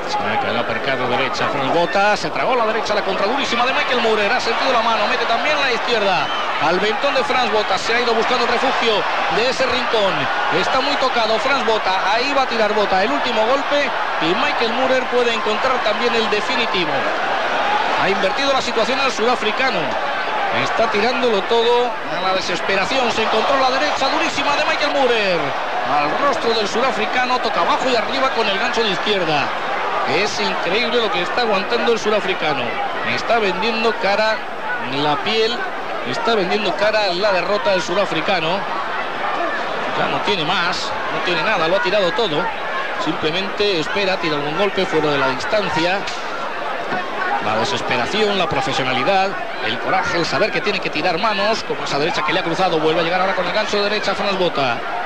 Saca el de derecha Franz Bota. Se tragó la derecha la contradurísima de Michael Murer. Ha sentido la mano. Mete también la izquierda. Al mentón de Franz Bota. Se ha ido buscando refugio de ese rincón. Está muy tocado Franz Bota. Ahí va a tirar Bota el último golpe. Y Michael Murer puede encontrar también el definitivo. Ha invertido la situación al sudafricano. Está tirándolo todo a la desesperación. Se encontró la derecha durísima de Michael Murer. Al rostro del surafricano, toca abajo y arriba con el gancho de izquierda. Es increíble lo que está aguantando el surafricano. Está vendiendo cara la piel, está vendiendo cara la derrota del surafricano. Ya no tiene más, no tiene nada, lo ha tirado todo. Simplemente espera, tira algún golpe fuera de la distancia. La desesperación, la profesionalidad, el coraje, el saber que tiene que tirar manos, como esa derecha que le ha cruzado, vuelve a llegar ahora con el gancho de derecha Franz Bota.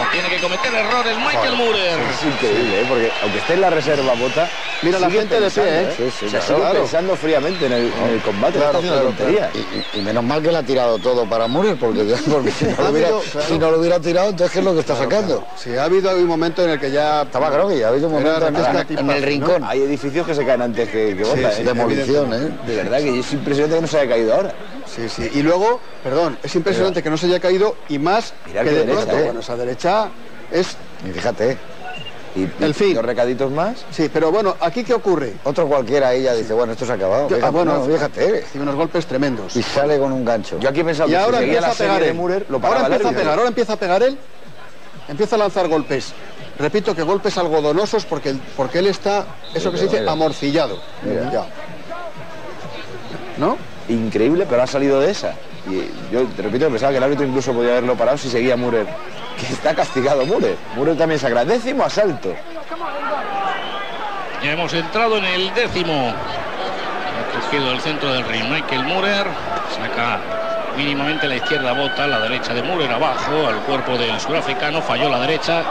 No tiene que cometer errores Michael Murer. Es increíble, ¿eh? porque aunque esté en la reserva Bota, Mira la gente de pie, pensando, ¿eh? Sí, sí, o sea, claro. sigue pensando fríamente en el, en el combate, Claro, está claro. Y, menos mal que le ha tirado todo para Murer, porque, porque si, no lo hubiera, habido, claro. si no lo hubiera tirado, entonces ¿qué es lo que está sacando? Sí, ha habido un momento en el que ya Estaba creo que ya ha habido un momento en, en- en el rincón. Hay edificios que se caen antes que, que Bota, sí, ¿eh? Demolición, ¿eh? De verdad que es impresionante que no se haya caído ahora. Sí, sí. Y luego, perdón, es impresionante que no se haya caído y más Mirad que de derecha, pronto, ¿eh? bueno, esa derecha es... Y fíjate, Y, y El fin. dos recaditos más. Sí, pero bueno, ¿aquí qué ocurre? otro cualquiera ahí ya dice, bueno, esto se ha acabado. Que- Fíjate, ah, bueno, no, fíjate. Recibe unos golpes tremendos. Y sale con un gancho. Yo aquí he pensado Y que ahora si empieza a pegar él. Murer, lo ahora empieza a pegar, ahora empieza a pegar él. Empieza a lanzar golpes. Repito que golpes algodonosos porque, porque él está, eso que se dice, mira. amorcillado. Mira. Ya. ¿No? Increíble, pero ha salido de esa. Y yo te repito pensaba que el árbitro incluso podía haberlo parado si seguía Murer. Que está castigado Murer. Murer también saca décimo asalto. Ya hemos entrado en el décimo. Ha el centro del ring Michael Murer. Saca mínimamente la izquierda bota, la derecha de Murer abajo, al cuerpo del surafricano. Falló la derecha.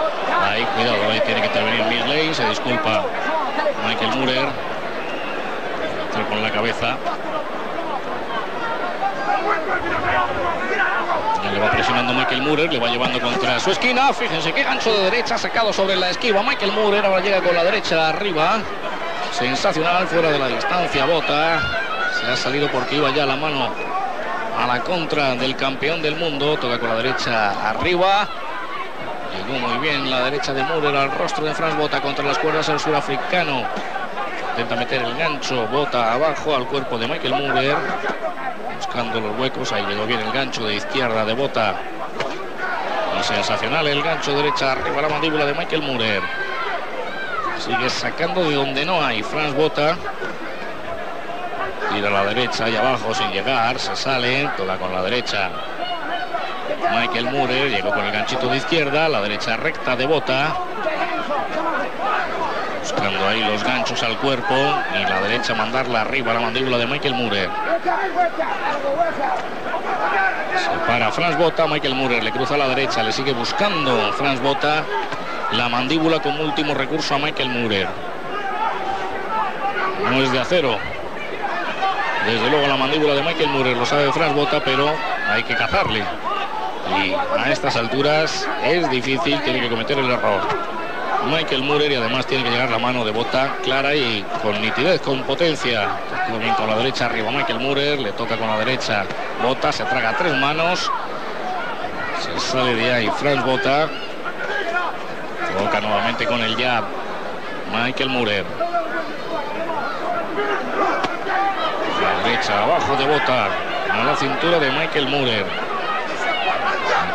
Ahí, cuidado, ahí tiene que intervenir Miss Lane. Se disculpa Michael Murer. Entra con la cabeza. Le va presionando Michael Murer, le va llevando contra su esquina. Fíjense qué gancho de derecha sacado sobre la esquiva. Michael Murer ahora llega con la derecha arriba. Sensacional, fuera de la distancia, bota. Se ha salido porque iba ya la mano a la contra del campeón del mundo. Toca con la derecha arriba. Llegó muy bien la derecha de Murer al rostro de Franz Bota contra las cuerdas el surafricano. Intenta meter el gancho, bota abajo al cuerpo de Michael Muller, buscando los huecos, ahí llegó bien el gancho de izquierda de bota. Sensacional el gancho derecha arriba la mandíbula de Michael Muller. Sigue sacando de donde no hay Franz Bota. Tira a la derecha y abajo sin llegar, se sale, toca con la derecha. Michael Muller llegó con el ganchito de izquierda, la derecha recta de Bota. Buscando ahí los ganchos al cuerpo y la derecha mandarla arriba a la mandíbula de Michael Murer. Se para Franz Bota, Michael Murer le cruza la derecha, le sigue buscando Franz Bota la mandíbula como último recurso a Michael Murer. No es de acero. Desde luego la mandíbula de Michael Murer lo sabe Franz Bota, pero hay que cazarle. Y a estas alturas es difícil, tiene que cometer el error. Michael Murer y además tiene que llegar la mano de bota clara y con nitidez, con potencia. Bien con la derecha arriba Michael Murer, le toca con la derecha Bota, se traga tres manos. Se sale de ahí Franz Bota. Toca nuevamente con el jab Michael Murer. La derecha abajo de Bota a la cintura de Michael Murer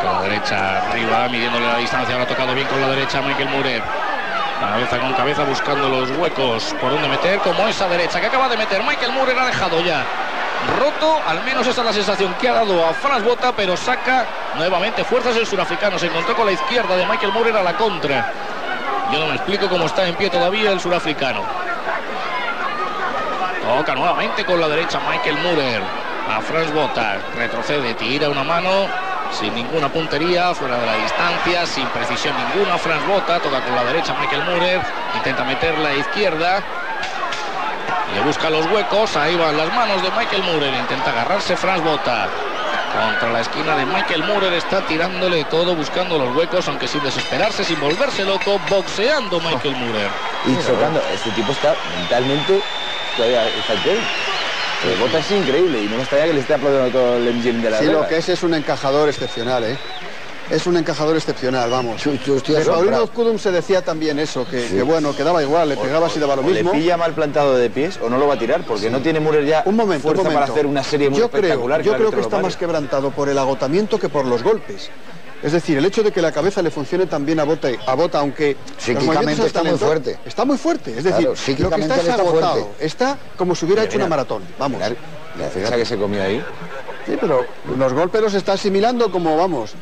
con la derecha arriba, midiéndole la distancia, ha tocado bien con la derecha Michael Murer. Cabeza con cabeza buscando los huecos por donde meter, como esa derecha que acaba de meter Michael Murer ha dejado ya roto, al menos esa es la sensación que ha dado a Franz Bota, pero saca nuevamente fuerzas el surafricano, se encontró con la izquierda de Michael Murer a la contra. Yo no me explico cómo está en pie todavía el surafricano. Toca nuevamente con la derecha Michael Murer a Franz Bota, retrocede, tira una mano, sin ninguna puntería, fuera de la distancia, sin precisión ninguna. Franz Bota toca con la derecha Michael Murer, intenta meter la izquierda. Le busca los huecos, ahí van las manos de Michael Murer, intenta agarrarse Franz Bota. Contra la esquina de Michael Murer está tirándole todo, buscando los huecos, aunque sin desesperarse, sin volverse loco, boxeando Michael Murer. Y chocando, este tipo está mentalmente todavía está. El Bota es increíble y no me extraña que le esté aplaudiendo todo el engine de la Sí, regla. lo que es es un encajador excepcional, ¿eh? Es un encajador excepcional, vamos. Yo- yo estoy de Paulino. Kudum se decía también eso, que, que bueno, que daba igual, le pegaba si daba lo O le mismo. pilla mal plantado de pies o no lo va a tirar porque no tiene Murer ya Un momento, un fuerza momento. para hacer una serie muy yo creo, yo creo que está más quebrantado por el agotamiento que por los golpes. Es decir, el hecho de que la cabeza le funcione también a Bota, a Bota aunque Psíquicamente está muy fuerte. Está muy fuerte, es decir, Claro, lo que está está agotado. fuerte. Está como si hubiera Mira, hecho una mira. maratón, vamos. Mirad, La que se comió ahí. Sí, pero los golpes los está asimilando como, vamos,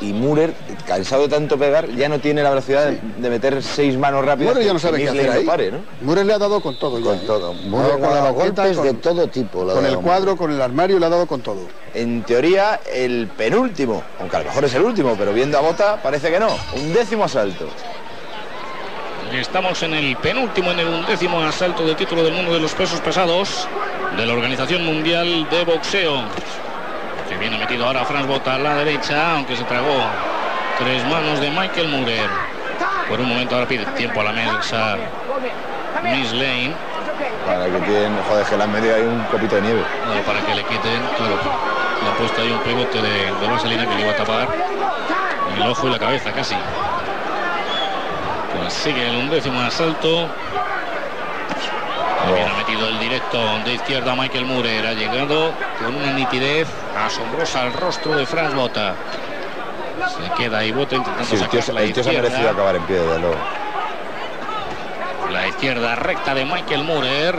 Y, y Murer, cansado de tanto pegar, ya no tiene la velocidad de, de meter seis manos rápidas. Murer ya no sabe qué hacer ahí. pare, ¿no? Murer le ha dado con todo Con ¿eh? todo. Le ha Murer dado le con la baqueta, golpes con- de todo tipo. Con el cuadro, con el armario, le ha dado con todo. En teoría, el penúltimo, aunque a lo mejor es el último, pero viendo a Bota parece que no. Un décimo asalto. Estamos en el penúltimo, en el undécimo asalto de título del mundo de los pesos pesados de la Organización Mundial de Boxeo. Que viene metido ahora Franz Bota a la derecha, aunque se tragó tres manos de Michael Murer. Por un momento ahora pide tiempo a la mesa Miss Lane, Para que tienen, joder, que han metido ahí un copito de nieve. bueno, para que le quiten, claro, le ha puesto ahí un pegote de, de vaselina que le iba a tapar el ojo y la cabeza casi. Pues sigue el undécimo asalto. También ha metido el directo de izquierda Michael Murer. Ha llegado con una nitidez asombrosa al rostro de Franz Bota. Se queda ahí Bota intentando Sí, el tío, sacar la el tío se ha merecido acabar en pie, desde luego. La izquierda recta de Michael Murer.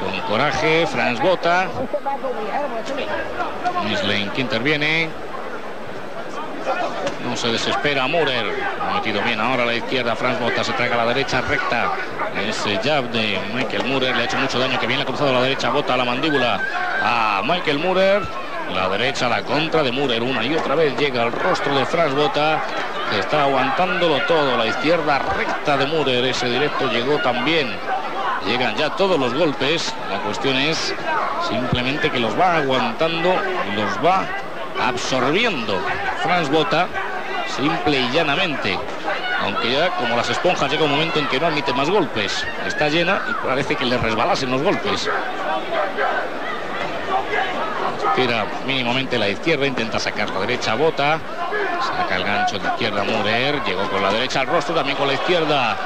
Con coraje, Franz Bota. Mislane que interviene. No se desespera Murer. Ha metido bien ahora a la izquierda. Franz Bota se traga a la derecha recta. Ese jab de Michael Murer le ha hecho mucho daño. Que viene cruzado a la derecha. Bota a la mandíbula a Michael Murer. La derecha la contra de Murer. Una y otra vez llega al rostro de Franz Bota. Que está aguantándolo todo. La izquierda recta de Murer. Ese directo llegó también. Llegan ya todos los golpes. La cuestión es simplemente que los va aguantando, los va absorbiendo. Franz Bota, simple y llanamente. Aunque ya como las esponjas llega un momento en que no admite más golpes. Está llena y parece que le resbalasen los golpes. Tira mínimamente la izquierda, intenta sacar la derecha, bota. Saca el gancho de izquierda Murer, llegó con la derecha al rostro, también con la izquierda.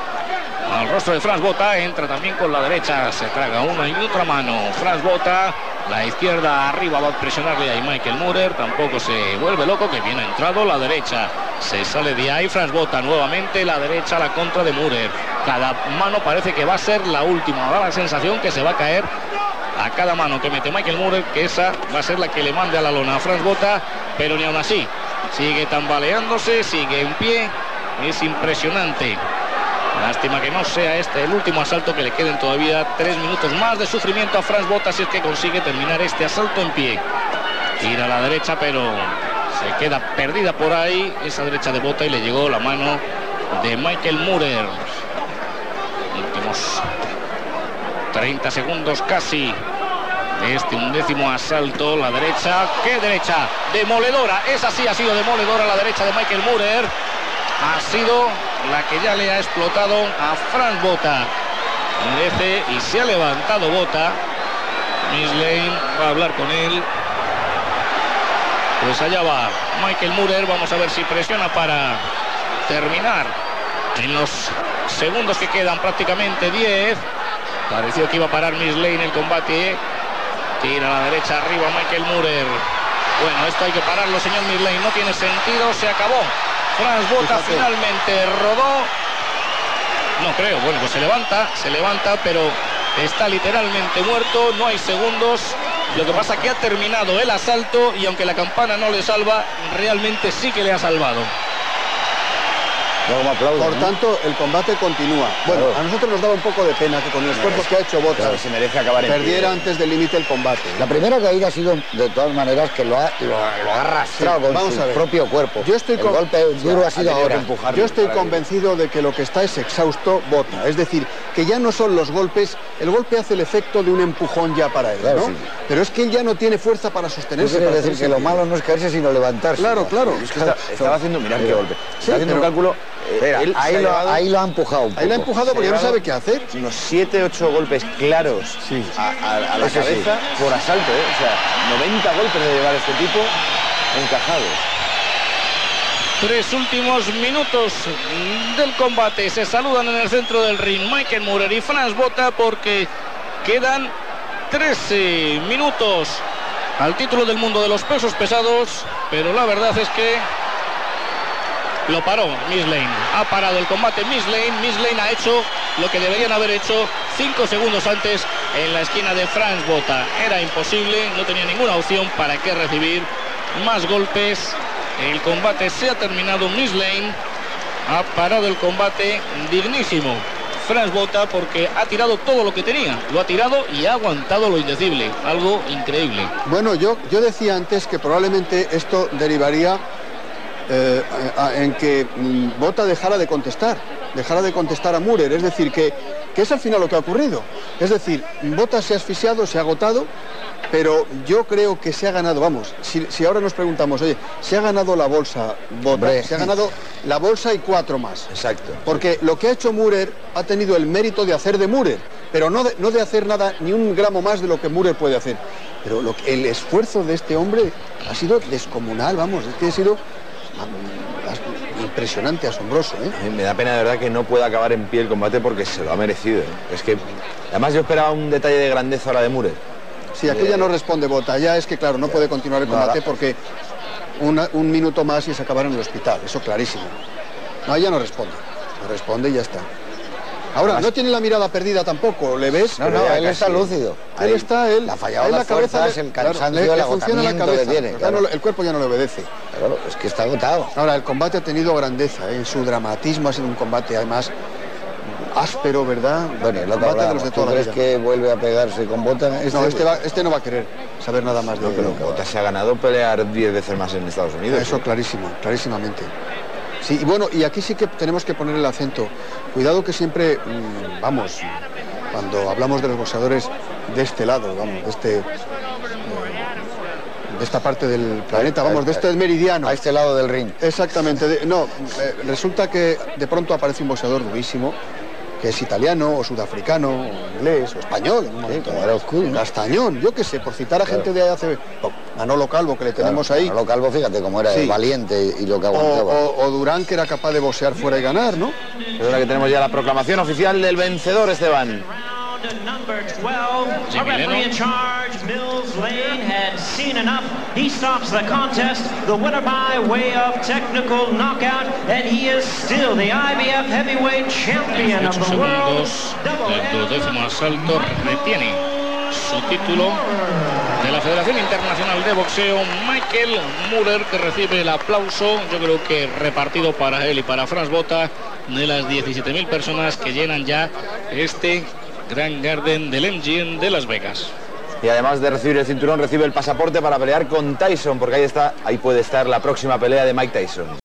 al rostro de Franz Bota, entra también con la derecha, se traga una y otra mano. Franz Bota, la izquierda arriba va a presionarle ahí Michael Murer, tampoco se vuelve loco, que bien ha entrado, la derecha se sale de ahí, Franz Bota nuevamente, la derecha la contra de Murer. Cada mano parece que va a ser la última, da la sensación que se va a caer a cada mano que mete Michael Murer, que esa va a ser la que le mande a la lona a Franz Bota, pero ni aún así, sigue tambaleándose, sigue en pie, es impresionante. Lástima que no sea este el último asalto, que le queden todavía tres minutos más de sufrimiento a Franz Bota si es que consigue terminar este asalto en pie. Tira a la derecha, pero se queda perdida por ahí esa derecha de Bota y le llegó la mano de Michael Murer. Últimos 30 segundos casi este undécimo asalto. La derecha, ¿qué derecha? Demoledora, esa sí ha sido demoledora la derecha de Michael Murer. Ha sido la que ya le ha explotado a Frank Bota. Merece y se ha levantado Bota. Miss Lane va a hablar con él. Pues allá va Michael Murer. Vamos a ver si presiona para terminar en los segundos que quedan, prácticamente 10. Pareció que iba a parar Miss Lane el combate. Tira a la derecha arriba Michael Murer. Bueno, esto hay que pararlo, señor Lane. No tiene sentido, se acabó. Franz Bota finalmente rodó. No creo, bueno, pues se levanta, se levanta, pero está literalmente muerto, no hay segundos. Lo que pasa que ha terminado el asalto y aunque la campana no le salva, realmente sí que le ha salvado. Por tanto, el combate continúa. Bueno, a nosotros nos daba un poco de pena que con el esfuerzo que ha hecho Bota Claro, se merece acabar en perdiera pie. antes del límite el combate. La primera caída ha sido, de todas maneras, que lo ha, lo, lo ha arrastrado Sí, con vamos su a ver. propio cuerpo. Yo estoy El con- golpe duro ha sido ahora. Yo estoy convencido de que lo que está es exhausto Bota. Es decir, que ya no son los golpes, el golpe hace el efecto de un empujón ya para él, Claro, ¿no? sí. Pero es que él ya no tiene fuerza para sostenerse. para decir que lo malo no es caerse, sino levantarse. Claro, claro. Es que está- estaba haciendo, mirad qué golpe. Estaba haciendo un cálculo. Espera, él ahí, lo, llevado ahí lo ha empujado un Ahí la ha empujado porque no sabe qué hacer. Unos 7, 8 golpes claros Sí. a, a- a la Eso sí. cabeza por asalto, ¿eh? O sea, 90 golpes de llevar este tipo encajados. Tres últimos minutos del combate. Se saludan en el centro del ring Michael Murer y Franz Bota porque quedan 13 minutos al título del mundo de los pesos pesados. Pero la verdad es que lo paró Miss Lane. Ha parado el combate Miss Lane. Miss Lane ha hecho lo que deberían haber hecho cinco segundos antes en la esquina de Franz Bota. Era imposible, no tenía ninguna opción para que recibir más golpes. El combate se ha terminado. Miss Lane ha parado el combate dignísimo. Franz Bota porque ha tirado todo lo que tenía. Lo ha tirado y ha aguantado lo indecible. Algo increíble. Bueno, yo, yo decía antes que probablemente esto derivaría eh, en que mm, Bota dejara de contestar, dejara de contestar a Müller, es decir, que, que es al final lo que ha ocurrido. Es decir, Bota se ha asfixiado, se ha agotado, pero yo creo que se ha ganado, vamos, si, si ahora nos preguntamos, oye, se ha ganado la bolsa Bota, se ha ganado la bolsa y cuatro más. Exacto. Porque lo que ha hecho Müller ha tenido el mérito de hacer de Müller, pero no de, no de hacer nada, ni un gramo más de lo que Müller puede hacer. Pero lo el esfuerzo de este hombre ha sido descomunal, vamos, es que ha sido impresionante, asombroso. ¿eh? A mí Me da pena de verdad que no pueda acabar en pie el combate porque se lo ha merecido. ¿eh? Es que además yo esperaba un detalle de grandeza ahora de Murer. Si aquella no responde Bota, ya es que claro, no puede continuar el combate porque una- un minuto más y se acabará en el hospital, eso clarísimo. No, ella no responde, no responde y ya está. Ahora, no tiene la mirada perdida tampoco, ¿le ves? No, no, él casi. está lúcido. Él Ahí está, él. Le ha fallado él la cabeza fuerzas, le- el claro, cansancio, le- el le funciona la agotamiento que cabeza, tiene. claro. no el cuerpo ya no le obedece. Claro, es que está agotado. Ahora, el combate ha tenido grandeza, ¿eh? en su dramatismo ha sido un combate además áspero, ¿verdad? Bueno, lo que combate de los de ¿Tú la crees que vuelve a pegarse con bota? No, este, va- este no va a querer saber nada más de Pero él. Bota se ha ganado pelear 10 veces más en Estados Unidos. Eso clarísimo, clarísimamente. Sí, y bueno, y aquí sí que tenemos que poner el acento. Cuidado que siempre, mm, vamos, cuando hablamos de los boxeadores de este lado, vamos, de este... de esta parte del planeta, vamos, de este meridiano. A este lado del ring. Exactamente. de- no, eh, resulta que de pronto aparece un boxeador durísimo que es italiano o sudafricano o inglés o español. Castañón, yo qué sé, por citar a gente de hace... Manolo Calvo, que le tenemos ahí. Manolo Calvo, fíjate cómo era Sí. valiente y lo que O, aguantaba. o- o Durán, que era capaz de boxear fuera y ganar, ¿no? Es hora que tenemos ya la proclamación oficial del vencedor, Esteban. Number 12. Jimmy Our referee in charge, Mills Lane, had seen enough. He stops the contest. The winner by way of technical knockout, and he is still the IBF heavyweight champion of 18 the world. El duodécimo asalto retiene su título de la Federación Internacional de Boxeo, Michael Muller, que recibe el aplauso, yo creo que repartido para él y para Franz Bota, de las 17.000 personas que llenan ya este Grand Garden del MGM de Las Vegas. Y además de recibir el cinturón, recibe el pasaporte para pelear con Tyson, porque ahí está, ahí puede estar la próxima pelea de Mike Tyson.